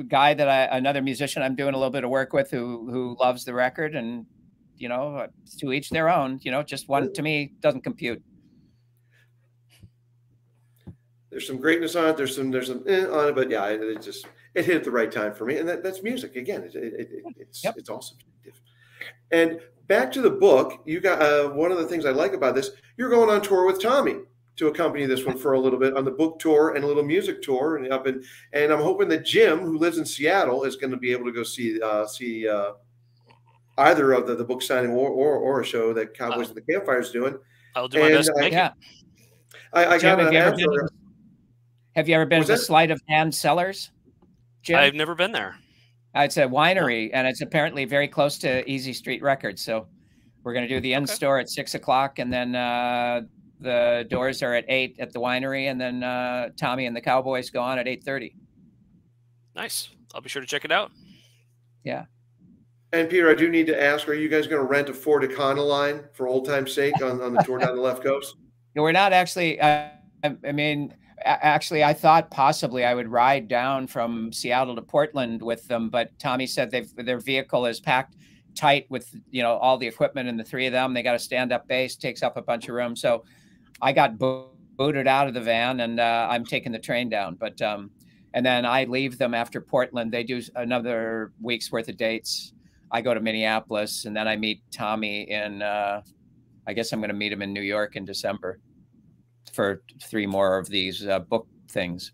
guy that I, another musician I'm doing a little bit of work with who who loves the record, and you know, to each their own. You know, just one to me doesn't compute. There's some greatness on it. There's some there's some eh on it, but yeah, it, it, just it hit at the right time for me, and that, that's music again. It, it, it's yep. it's all subjective. And back to the book, you got uh, one of the things I like about this. You're going on tour with Tommy to accompany this one for a little bit on the book tour and a little music tour, and up in, and I'm hoping that Jim, who lives in Seattle, is going to be able to go see uh, see uh, either of the, the book signing or, or, or a show that Cowboys uh, and the Campfire is doing. I'll do my and best. Thank yeah. I, I Jim, got have, you been, have you ever been to Sleight of Hand Cellars? Jim? I've never been there. Uh, it's a winery, and it's apparently very close to Easy Street Records. So we're going to do the in store at six o'clock, and then uh, the doors are at eight at the winery, and then uh, Tommy and the Cowboys go on at eight thirty. Nice. I'll be sure to check it out. Yeah. And Peter, I do need to ask: Are you guys going to rent a Ford Econoline for old time's sake on, on the tour down the left coast? No, we're not actually. Uh, I, I mean, actually, I thought possibly I would ride down from Seattle to Portland with them, but Tommy said they've their vehicle is packed tight with you know all the equipment and the three of them. They got a stand up bass, takes up a bunch of room. So I got booted out of the van, and uh, I'm taking the train down. But um, and then I leave them after Portland. They do another week's worth of dates. I go to Minneapolis, and then I meet Tommy in. Uh, I guess I'm going to meet him in New York in December for three more of these uh, book things.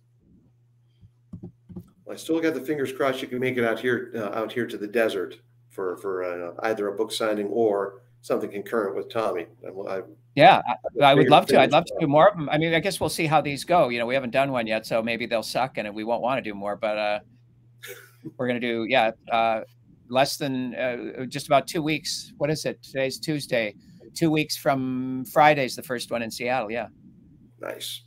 Well, I still got the fingers crossed you can make it out here, uh, out here to the desert for for uh, either a book signing or something concurrent with Tommy. I, yeah, I, I would love to. I'd love to do more of them. I mean, I guess we'll see how these go. You know, we haven't done one yet, so maybe they'll suck and we won't want to do more. But uh, we're gonna do yeah, uh, less than uh, just about two weeks. What is it? Today's Tuesday. Two weeks from Friday's the first one in Seattle. Yeah. Nice.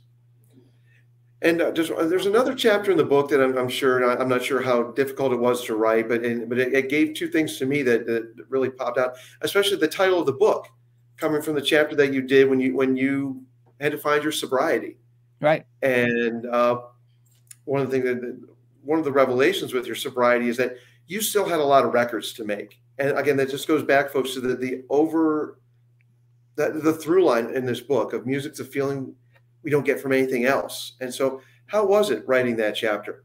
And uh, just, uh, there's another chapter in the book that I'm, I'm, sure I'm not sure how difficult it was to write, but but it, it, gave two things to me that, that really popped out, especially the title of the book, coming from the chapter that you did when you when you had to find your sobriety. Right. And uh, one of the things that one of the revelations with your sobriety is that you still had a lot of records to make. And again, that just goes back, folks, to the the over that the through line in this book of music's a feeling we don't get from anything else. And so, how was it writing that chapter?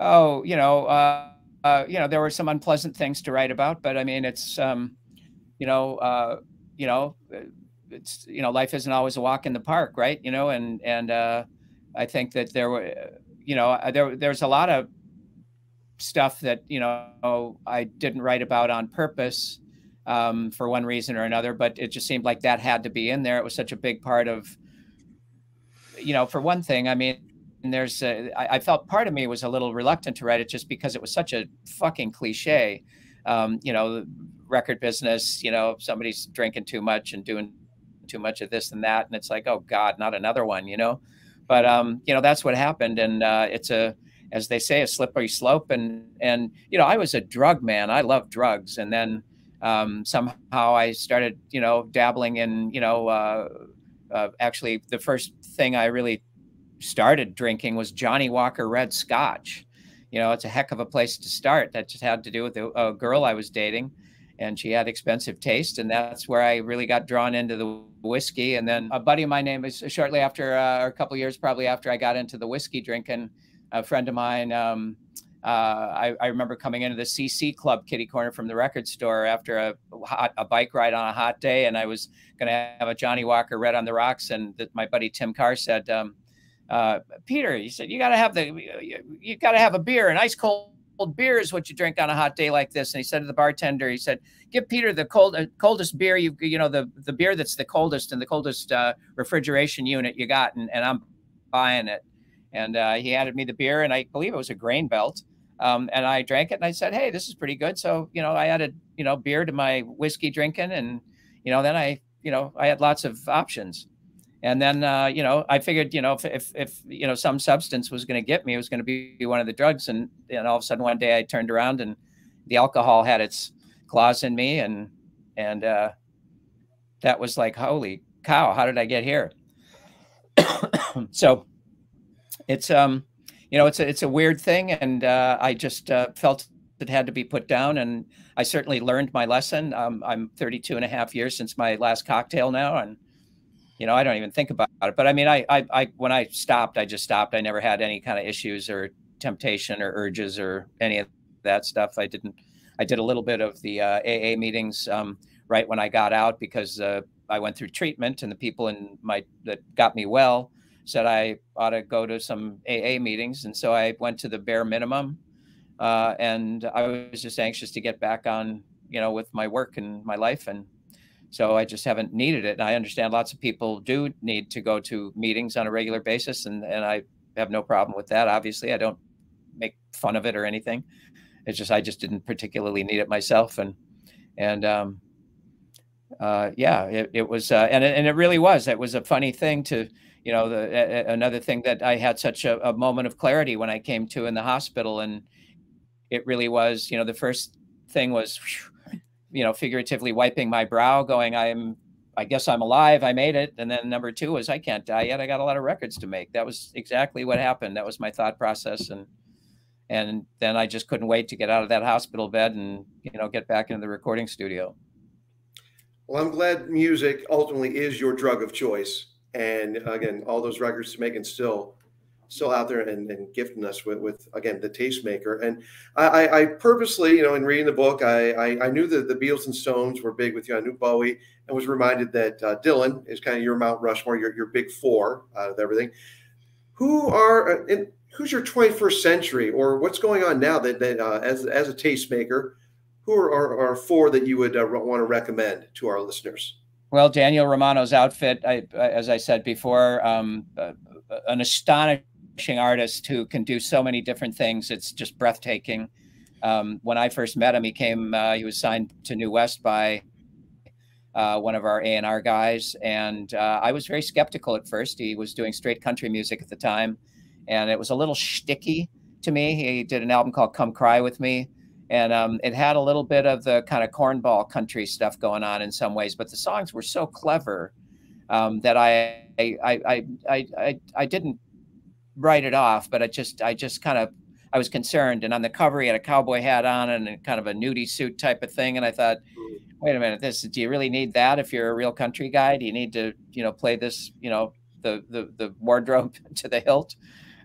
Oh, you know, uh, uh, you know, there were some unpleasant things to write about, but I mean, it's, um, you know, uh, you know, it's, you know, life isn't always a walk in the park, right? You know, and and uh, I think that there were, you know, uh, there there's a lot of stuff that you know I didn't write about on purpose um, for one reason or another, but it just seemed like that had to be in there. It was such a big part of you know, for one thing, I mean, there's a, I, I felt part of me was a little reluctant to write it just because it was such a fucking cliche. Um, you know, record business, you know, somebody's drinking too much and doing too much of this and that. And it's like, oh God, not another one, you know? But, um, you know, that's what happened. And uh, it's a, as they say, a slippery slope. And, and, you know, I was a drug man. I love drugs. And then um, somehow I started, you know, dabbling in, you know, uh, uh, actually the first thing I really started drinking was Johnnie Walker Red Scotch. You know, it's a heck of a place to start. That just had to do with a, a girl I was dating, and she had expensive taste, and that's where I really got drawn into the whiskey. And then a buddy of mine name is shortly after, uh, or a couple years probably after I got into the whiskey drinking. A friend of mine. Um, uh, I, I, remember coming into the CC Club kitty corner from the record store after a, hot, a bike ride on a hot day, and I was going to have a Johnnie Walker Red on the Rocks, and the, my buddy Tim Carr said, um, uh, "Peter," he said, "you got to have the you, you got to have a beer, an ice cold." beer is what you drink on a hot day like this. And he said to the bartender, he said, "Give Peter the cold, uh, coldest beer you you know the the beer that's the coldest and the coldest uh, refrigeration unit you got, and, and I'm buying it." And uh, he handed me the beer, and I believe it was a grain belt. Um, and I drank it and I said, Hey, this is pretty good. So, you know, I added, you know, beer to my whiskey drinking. And, you know, then I, you know, I had lots of options. And then, uh, you know, I figured, you know, if, if, if you know, some substance was going to get me, it was going to be one of the drugs. And, and all of a sudden one day I turned around and the alcohol had its claws in me. And, and, uh, that was like, holy cow, how did I get here? so it's, um, you know, it's a, it's a weird thing. And uh, I just uh, felt it had to be put down. And I certainly learned my lesson. Um, I'm 32 and a half years since my last cocktail now. And, you know, I don't even think about it. But I mean, I, I, I when I stopped, I just stopped. I never had any kind of issues or temptation or urges or any of that stuff. I didn't, I did a little bit of the uh, AA meetings um, right when I got out because uh, I went through treatment and the people in my that got me well said I ought to go to some AA meetings. And so I went to the bare minimum. Uh, and I was just anxious to get back on, you know, with my work and my life. And so I just haven't needed it. And I understand lots of people do need to go to meetings on a regular basis. And, and I have no problem with that. Obviously, I don't make fun of it or anything. It's just, I just didn't particularly need it myself. And, and, um, uh, yeah, it, it was, uh, and, and it really was, it was a funny thing to, you know, the, another thing that I had such a, a, moment of clarity when I came to in the hospital, and it really was, you know, the first thing was, you know, figuratively wiping my brow, going, I'm I guess I'm alive. I made it. And then number two was I can't die yet. I got a lot of records to make. That was exactly what happened. That was my thought process. And and then I just couldn't wait to get out of that hospital bed and you know get back into the recording studio. Well, I'm glad music ultimately is your drug of choice. And again, all those records to make and still still out there and, and gifting us with, with again the tastemaker. And I, I purposely, you know, in reading the book, I, I, I knew that the Beatles and Stones were big with you. I knew Bowie, and was reminded that uh, Dylan is kind of your Mount Rushmore, your your big four out of everything. Who are uh, in, who's your 21st century, or what's going on now that that uh, as as a tastemaker, who are, are, are four that you would uh, want to recommend to our listeners? Well, Daniel Romano's outfit, I, as I said before, um, uh, an astonishing artist who can do so many different things. It's just breathtaking. Um, when I first met him, he came. Uh, he was signed to New West by uh, one of our A and R guys, and uh, I was very skeptical at first. He was doing straight country music at the time, and it was a little shticky to me. He did an album called "Come Cry with Me." And um, it had a little bit of the kind of cornball country stuff going on in some ways, but the songs were so clever um, that I I, I I I I didn't write it off, but I just I just kind of I was concerned. And on the cover, he had a cowboy hat on and kind of a nudie suit type of thing. And I thought, wait a minute, this do you really need that if you're a real country guy? Do you need to you know play this you know the the the wardrobe to the hilt?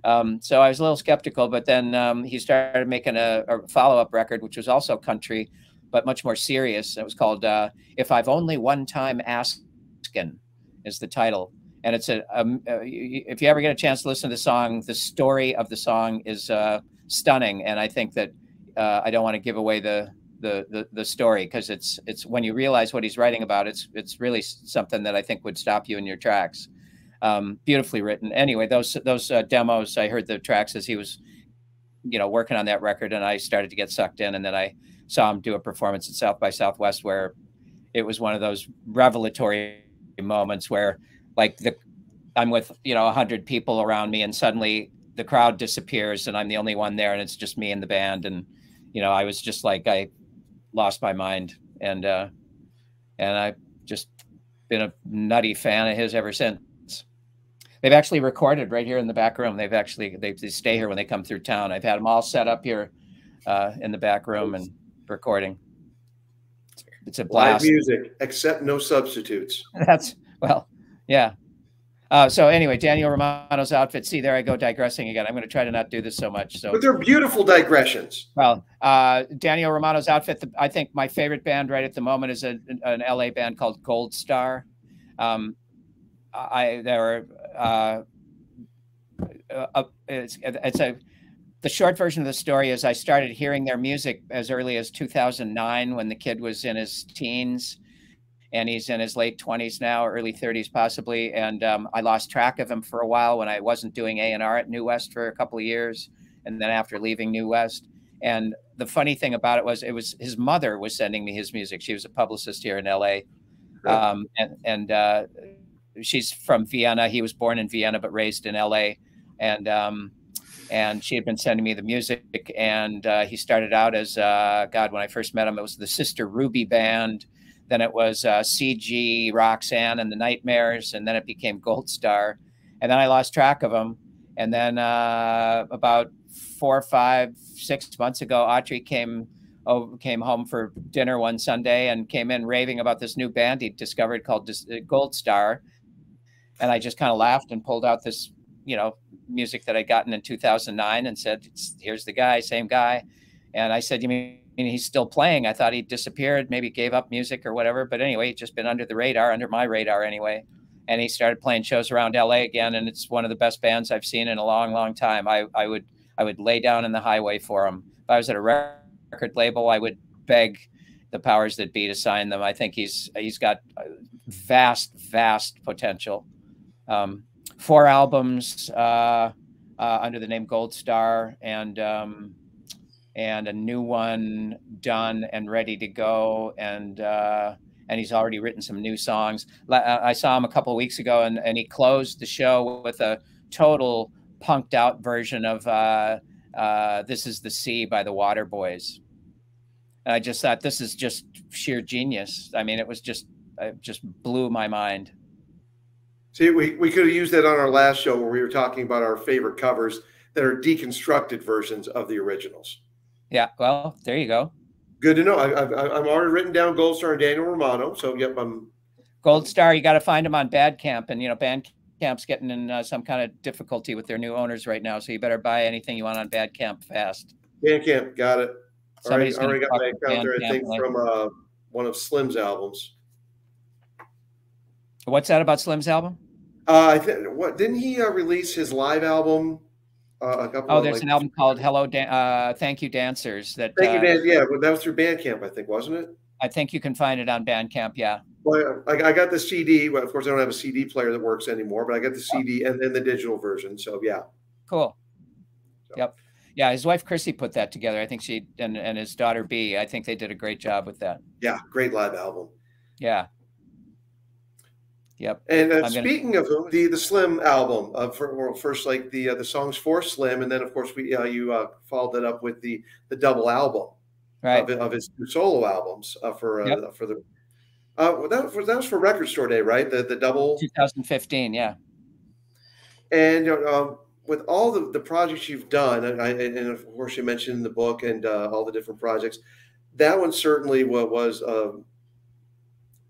Um, so I was a little skeptical, but then um, he started making a, a follow up record, which was also country, but much more serious. It was called uh, "If I've Only One Time Askin'," is the title and it's a um, uh, if you ever get a chance to listen to the song, the story of the song is uh, stunning, and I think that uh, I don't want to give away the the the, the story because it's it's when you realize what he's writing about, it's it's really something that I think would stop you in your tracks. Um, beautifully written. Anyway, those those uh, demos, I heard the tracks as he was, you know, working on that record, and I started to get sucked in, and then I saw him do a performance at South by Southwest where it was one of those revelatory moments where like the I'm with you know a hundred people around me, and suddenly the crowd disappears, and I'm the only one there, and it's just me and the band, and you know I was just like I lost my mind, and uh, and I've just been a nutty fan of his ever since. They've actually recorded right here in the back room. They've actually they, they stay here when they come through town. I've had them all set up here uh, in the back room and recording. It's a blast. Live music, except no substitutes. That's well, yeah. Uh, so anyway, Daniel Romano's outfit. See, there I go digressing again. I'm going to try to not do this so much. So, but they're beautiful digressions. Well, uh, Daniel Romano's outfit. The, I think my favorite band right at the moment is a, an LA band called Gold Star. Um, I there were uh, uh, it's, it's a the short version of the story is I started hearing their music as early as 2009 when the kid was in his teens and he's in his late 20s now, early 30s possibly. And um, I lost track of him for a while when I wasn't doing A&R at New West for a couple of years, and then after leaving New West. And the funny thing about it was, it was his mother was sending me his music. She was a publicist here in LA, um, and and uh, she's from Vienna. He was born in Vienna but raised in LA, and um, and she had been sending me the music. And uh, he started out as uh, God. When I first met him, it was the Sister Ruby Band then it was uh, CG, Roxanne, and the Nightmares, and then it became Gold Star, and then I lost track of him. And then uh, about four, five, six months ago, Autry came oh, came home for dinner one Sunday and came in raving about this new band he'd discovered called uh, Gold Star, and I just kind of laughed and pulled out this, you know, music that I'd gotten in 2009 and said, "Here's the guy, same guy." And I said, "You mean?" he's still playing. I thought he disappeared, maybe gave up music or whatever. But anyway, he's just been under the radar, under my radar anyway. And he started playing shows around LA again, and it's one of the best bands I've seen in a long, long time. I, I would I would lay down in the highway for him. If I was at a record label, I would beg the powers that be to sign them. I think he's he's got uh, vast, vast potential. Um, four albums uh, uh, under the name Gold Star, and um, and a new one done and ready to go. And uh, and he's already written some new songs. Uh, I saw him a couple of weeks ago, and, and he closed the show with a total punked out version of uh, uh, "This Is the Sea" by the Waterboys. And I just thought this is just sheer genius. I mean, it was just it just blew my mind. See, we, we could have used that on our last show where we were talking about our favorite covers that are deconstructed versions of the originals. Yeah, well, there you go. Good to know. I, I, I'm already written down Gold Star and Daniel Romano. So, yep, I'm. Gold Star, you got to find them on Bandcamp. And, you know, Bandcamp's getting in uh, some kind of difficulty with their new owners right now. So you better buy anything you want on Bandcamp fast. Bandcamp, got it. Somebody's already, already got my account there, I think, from uh, one of Slim's albums. What's that about Slim's album? Uh, I think what didn't he uh, release his live album? Uh, a couple oh, there's like, an album called "Hello, Dan- uh, Thank You Dancers." That Thank You, uh, Dan- yeah, that was through Bandcamp, I think, wasn't it? I think you can find it on Bandcamp. Yeah. Well, I, I got the CD. Well, of course, I don't have a CD player that works anymore, but I got the CD oh. and then the digital version. So yeah. Cool. So. Yep. Yeah, his wife Chrissy put that together. I think she and and his daughter B. I think they did a great job with that. Yeah, great live album. Yeah. Yep. And uh, speaking gonna... of the the Slim album, uh, for, first like the uh, the songs for Slim, and then of course we uh, you uh, followed it up with the the double album, right, of, of his two solo albums uh, for uh, yep. for the. Uh, that was that was for Record Store Day, right? The the double. 2015, yeah. And um, with all the, the projects you've done, and, I, and of course you mentioned in the book and all the different projects, that one certainly was. was um,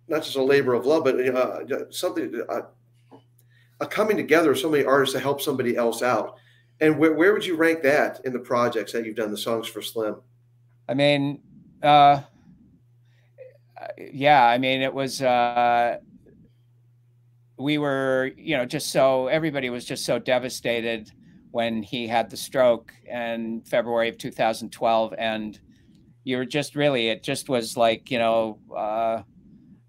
not just a labor of love, but uh, something uh, a coming together of so many artists to help somebody else out. And where, where would you rank that in the projects that you've done the songs for Slim? I mean, uh, yeah, I mean, it was, uh, we were, you know, just so everybody was just so devastated when he had the stroke in February of 2012. And you were just really, it just was like, you know, uh,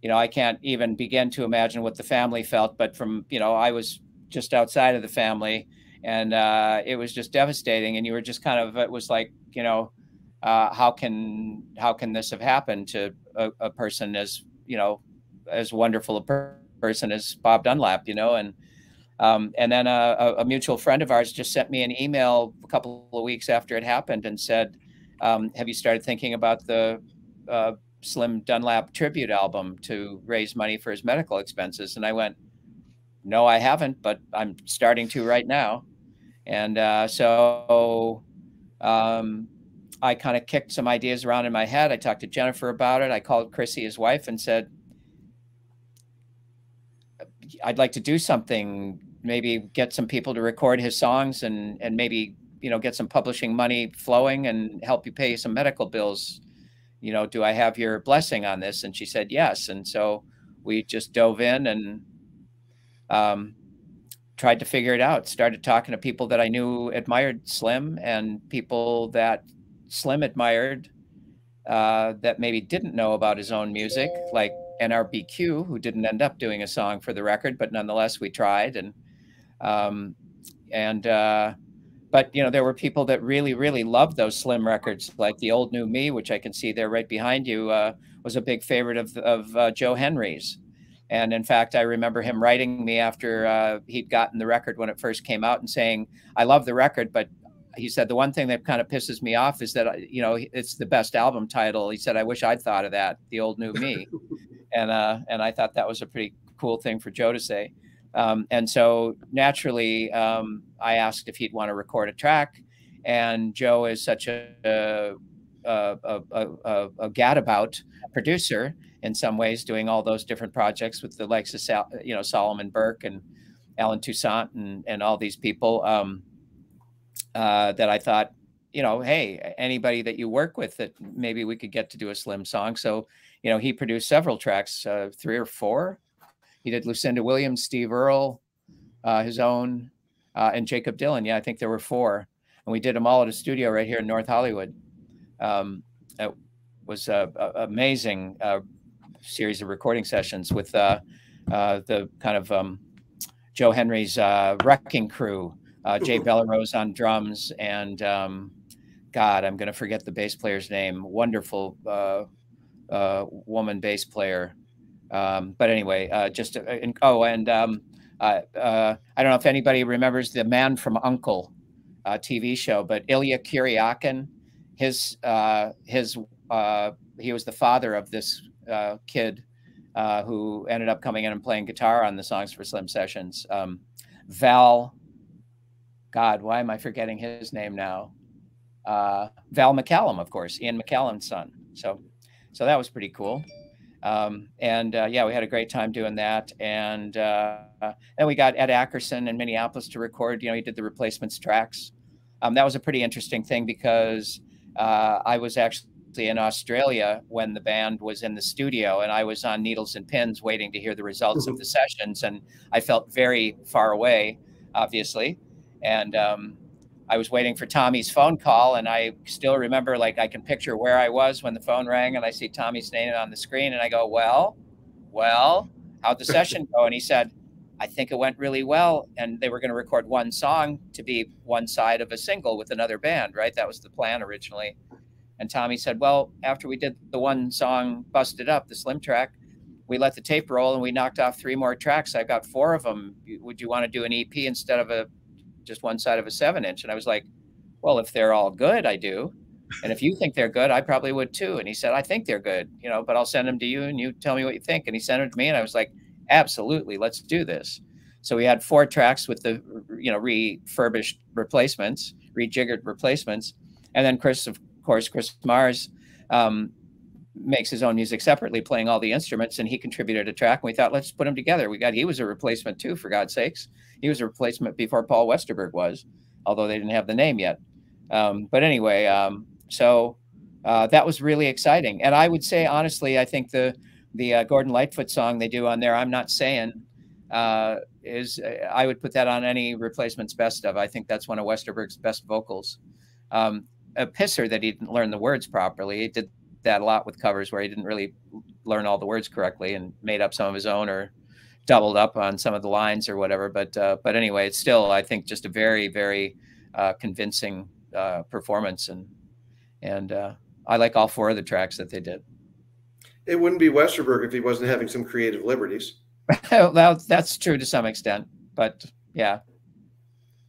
you know, I can't even begin to imagine what the family felt. But from, you know, I was just outside of the family and uh, it was just devastating. And you were just kind of, it was like, you know, uh, how can, how can this have happened to a, a person as, you know, as wonderful a per person as Bob Dunlap, you know, and, um, and then a, a, mutual friend of ours just sent me an email a couple of weeks after it happened and said, um, have you started thinking about the uh, Slim Dunlap tribute album to raise money for his medical expenses. And I went, no, I haven't, but I'm starting to right now. And uh, so um, I kind of kicked some ideas around in my head. I talked to Jennifer about it. I called Chrissy, his wife, and said, I'd like to do something, maybe get some people to record his songs and, and maybe, you know, get some publishing money flowing and help you pay some medical bills you know, do I have your blessing on this? And she said, yes. And so we just dove in and um, tried to figure it out. Started talking to people that I knew admired Slim and people that Slim admired uh, that maybe didn't know about his own music, like NRBQ, who didn't end up doing a song for the record, but nonetheless we tried. And um, and uh, but you know there were people that really really loved those slim records like the old new me which i can see there right behind you uh, was a big favorite of, of uh, joe henry's. And in fact i remember him writing me after uh, he'd gotten the record when it first came out and saying i love the record but he said the one thing that kind of pisses me off is that uh, you know it's the best album title. He said i wish i'd thought of that the old new me. And uh, and i thought that was a pretty cool thing for joe to say um, and so naturally, um, I asked if he'd want to record a track. And Joe is such a, a, a, a, a gadabout producer in some ways, doing all those different projects with the likes of Sal, you know Solomon Burke and Allen Toussaint and and all these people. Um, uh, that I thought, you know, hey, anybody that you work with that maybe we could get to do a slim song. So, you know, he produced several tracks, uh, three or four, he did Lucinda Williams, Steve Earle, uh, his own, uh, and Jakob Dylan. Yeah, I think there were four, and we did them all at a studio right here in North Hollywood. Um, it was an amazing uh, series of recording sessions with uh, uh, the kind of um, Joe Henry's uh, wrecking crew, Jay Bellerose on drums, and um, God, I'm going to forget the bass player's name. Wonderful woman bass player. Um, but anyway, uh, just uh, and, oh, and um, uh, uh, I don't know if anybody remembers the Man from Uncle uh, TV show, but Illya Kuryakin, his uh, his he was the father of this kid who ended up coming in and playing guitar on the songs for Slim Sessions. Um, Val, God, why am I forgetting his name now? Val McCallum, of course, Ian McCallum's son. So, so that was pretty cool. Um, and uh, yeah, we had a great time doing that. And uh, then we got Ed Ackerson in Minneapolis to record. You know, he did the replacements tracks. Um, that was a pretty interesting thing because uh, I was actually in Australia when the band was in the studio, and I was on needles and pins waiting to hear the results of mm-hmm. the sessions, and I felt very far away, obviously, and um, I was waiting for Tommy's phone call, and I still remember, like, I can picture where I was when the phone rang, and I see Tommy's name on the screen, and I go, "Well, well, how'd the session go?" And he said, "I think it went really well." And they were going to record one song to be one side of a single with another band, right? That was the plan originally. And Tommy said, "Well, after we did the one song, busted up, the slim track." We let the tape roll and we knocked off three more tracks. I've got four of them. Would you want to do an EP instead of a just one side of a seven inch. And I was like, well, if they're all good, I do. And if you think they're good, I probably would too. And he said, I think they're good, you know, but I'll send them to you and you tell me what you think. And he sent it to me and I was like, absolutely, let's do this. So we had four tracks with the, you know, refurbished replacements, rejiggered replacements. And then Chris, of course, Chris Mars um, makes his own music separately, playing all the instruments, and he contributed a track. And we thought, let's put them together. We got he was a replacement too, for God's sakes. He was a replacement before Paul Westerberg was, although they didn't have the name yet. Um, but anyway, um, so uh, that was really exciting. And I would say honestly, I think the the uh, Gordon Lightfoot song they do on there, I'm not saying, uh, is I would put that on any replacement's best of. I think that's one of Westerberg's best vocals. Um, a pisser that he didn't learn the words properly. He did that a lot with covers where he didn't really learn all the words correctly and made up some of his own or doubled up on some of the lines or whatever. But uh, but anyway, it's still I think just a very very uh, convincing uh, performance and and uh, I like all four of the tracks that they did. It wouldn't be Westerberg if he wasn't having some creative liberties. well, that's true to some extent, but yeah.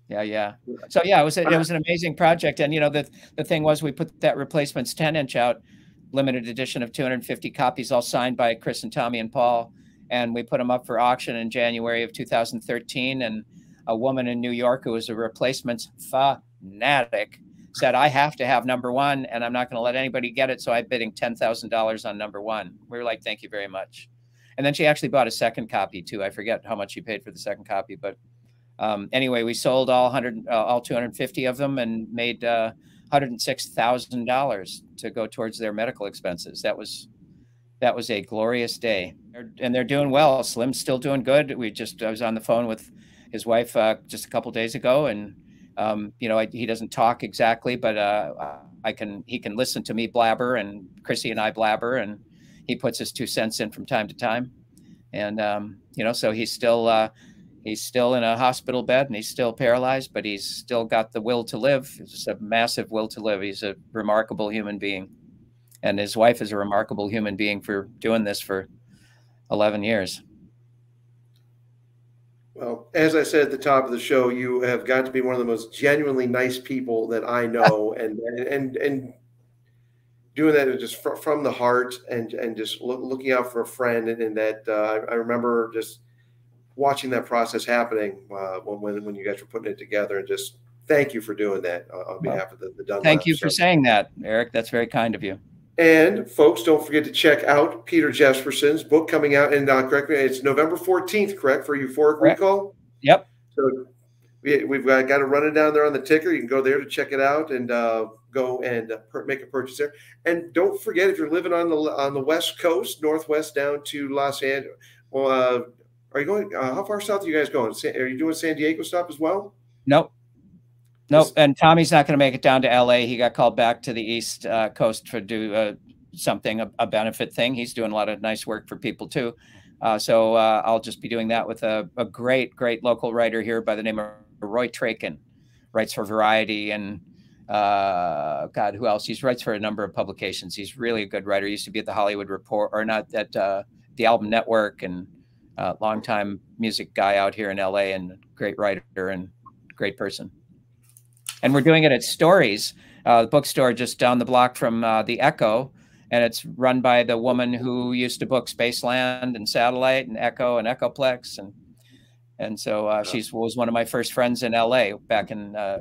Yeah, yeah. So yeah, it was a, it was an amazing project, and you know the the thing was we put that replacements ten inch out limited edition of 250 copies, all signed by Chris and Tommy and Paul. And we put them up for auction in January of 2013. And a woman in New York who was a replacements fanatic said, I have to have number one and I'm not going to let anybody get it. So I'm bidding $10,000 on number one. We were like, thank you very much. And then she actually bought a second copy too. I forget how much she paid for the second copy, but um, anyway, we sold all 100, uh, all 250 of them and made uh, $106,000 to go towards their medical expenses. That was that was a glorious day. And they're doing well. Slim's still doing good. We just I was on the phone with his wife uh, just a couple days ago and um, you know, I, he doesn't talk exactly, but uh, I can he can listen to me blabber and Chrissy and I blabber and he puts his two cents in from time to time. And um, you know, so he's still uh, he's still in a hospital bed and he's still paralyzed, but he's still got the will to live. It's a massive will to live. He's a remarkable human being. And his wife is a remarkable human being for doing this for 11 years. Well, as I said at the top of the show, you have got to be one of the most genuinely nice people that I know, and and and doing that just from the heart, and and just look, looking out for a friend, and, and that uh, I remember just watching that process happening uh, when when you guys were putting it together, and just thank you for doing that uh, on behalf of the, the Dunlap. Thank you for saying that, Eric. That's very kind of you. And folks, don't forget to check out Peter Jesperson's book coming out. And uh, correct me, it's November fourteenth, correct for Euphoric correct. Recall. Yep. So we, we've got, got to run it down there on the ticker. You can go there to check it out and uh, go and uh, per- make a purchase there. And don't forget if you're living on the on the West Coast, Northwest down to Los Angeles. Well, uh, are you going? Uh, how far south are you guys going? Are you doing San Diego stop as well? Nope. Nope. And Tommy's not going to make it down to L.A. He got called back to the East uh, Coast to do uh, something, a, a, benefit thing. He's doing a lot of nice work for people too. Uh, so uh, I'll just be doing that with a, a, great, great local writer here by the name of Roy Trakin. Writes for Variety and uh, God, who else? He writes for a number of publications. He's really a good writer. He used to be at the Hollywood Report, or not at uh, the Album Network, and uh, longtime music guy out here in LA and great writer and great person. And we're doing it at Stories, uh, the bookstore just down the block from uh, the Echo. and it's run by the woman who used to book Spaceland and Satellite and Echo and Echoplex, and and so uh, she was one of my first friends in LA back in uh,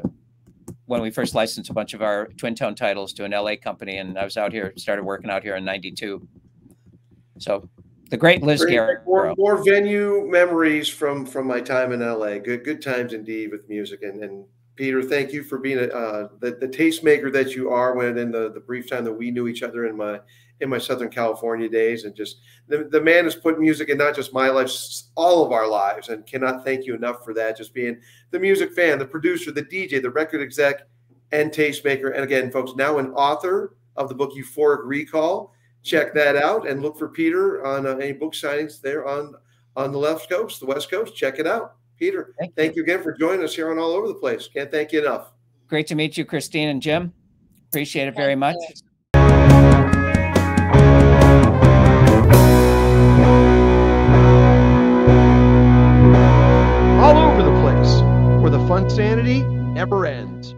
when we first licensed a bunch of our Twin/Tone titles to an LA company, and I was out here, started working out here in '92. So the great Liz Garo. More, more, venue memories from from my time in LA. Good good times indeed with music. And, and Peter, thank you for being a, uh, the the tastemaker that you are. When in the the brief time that we knew each other in my in my Southern California days, and just the, the man has put music in not just my life, all of our lives, and cannot thank you enough for that. Just being the music fan, the producer, the DJ, the record exec, and tastemaker. And again, folks, now an author of the book Euphoric Recall check that out and look for Peter on uh, any book signings there on on the left coast, the west coast. Check it out, Peter. Thank, thank you. you. again for joining us here on All Over the Place. Can't thank you enough. Great to meet you, Christine and Jim. Appreciate it very much. All over the place, where the fun sanity never ends.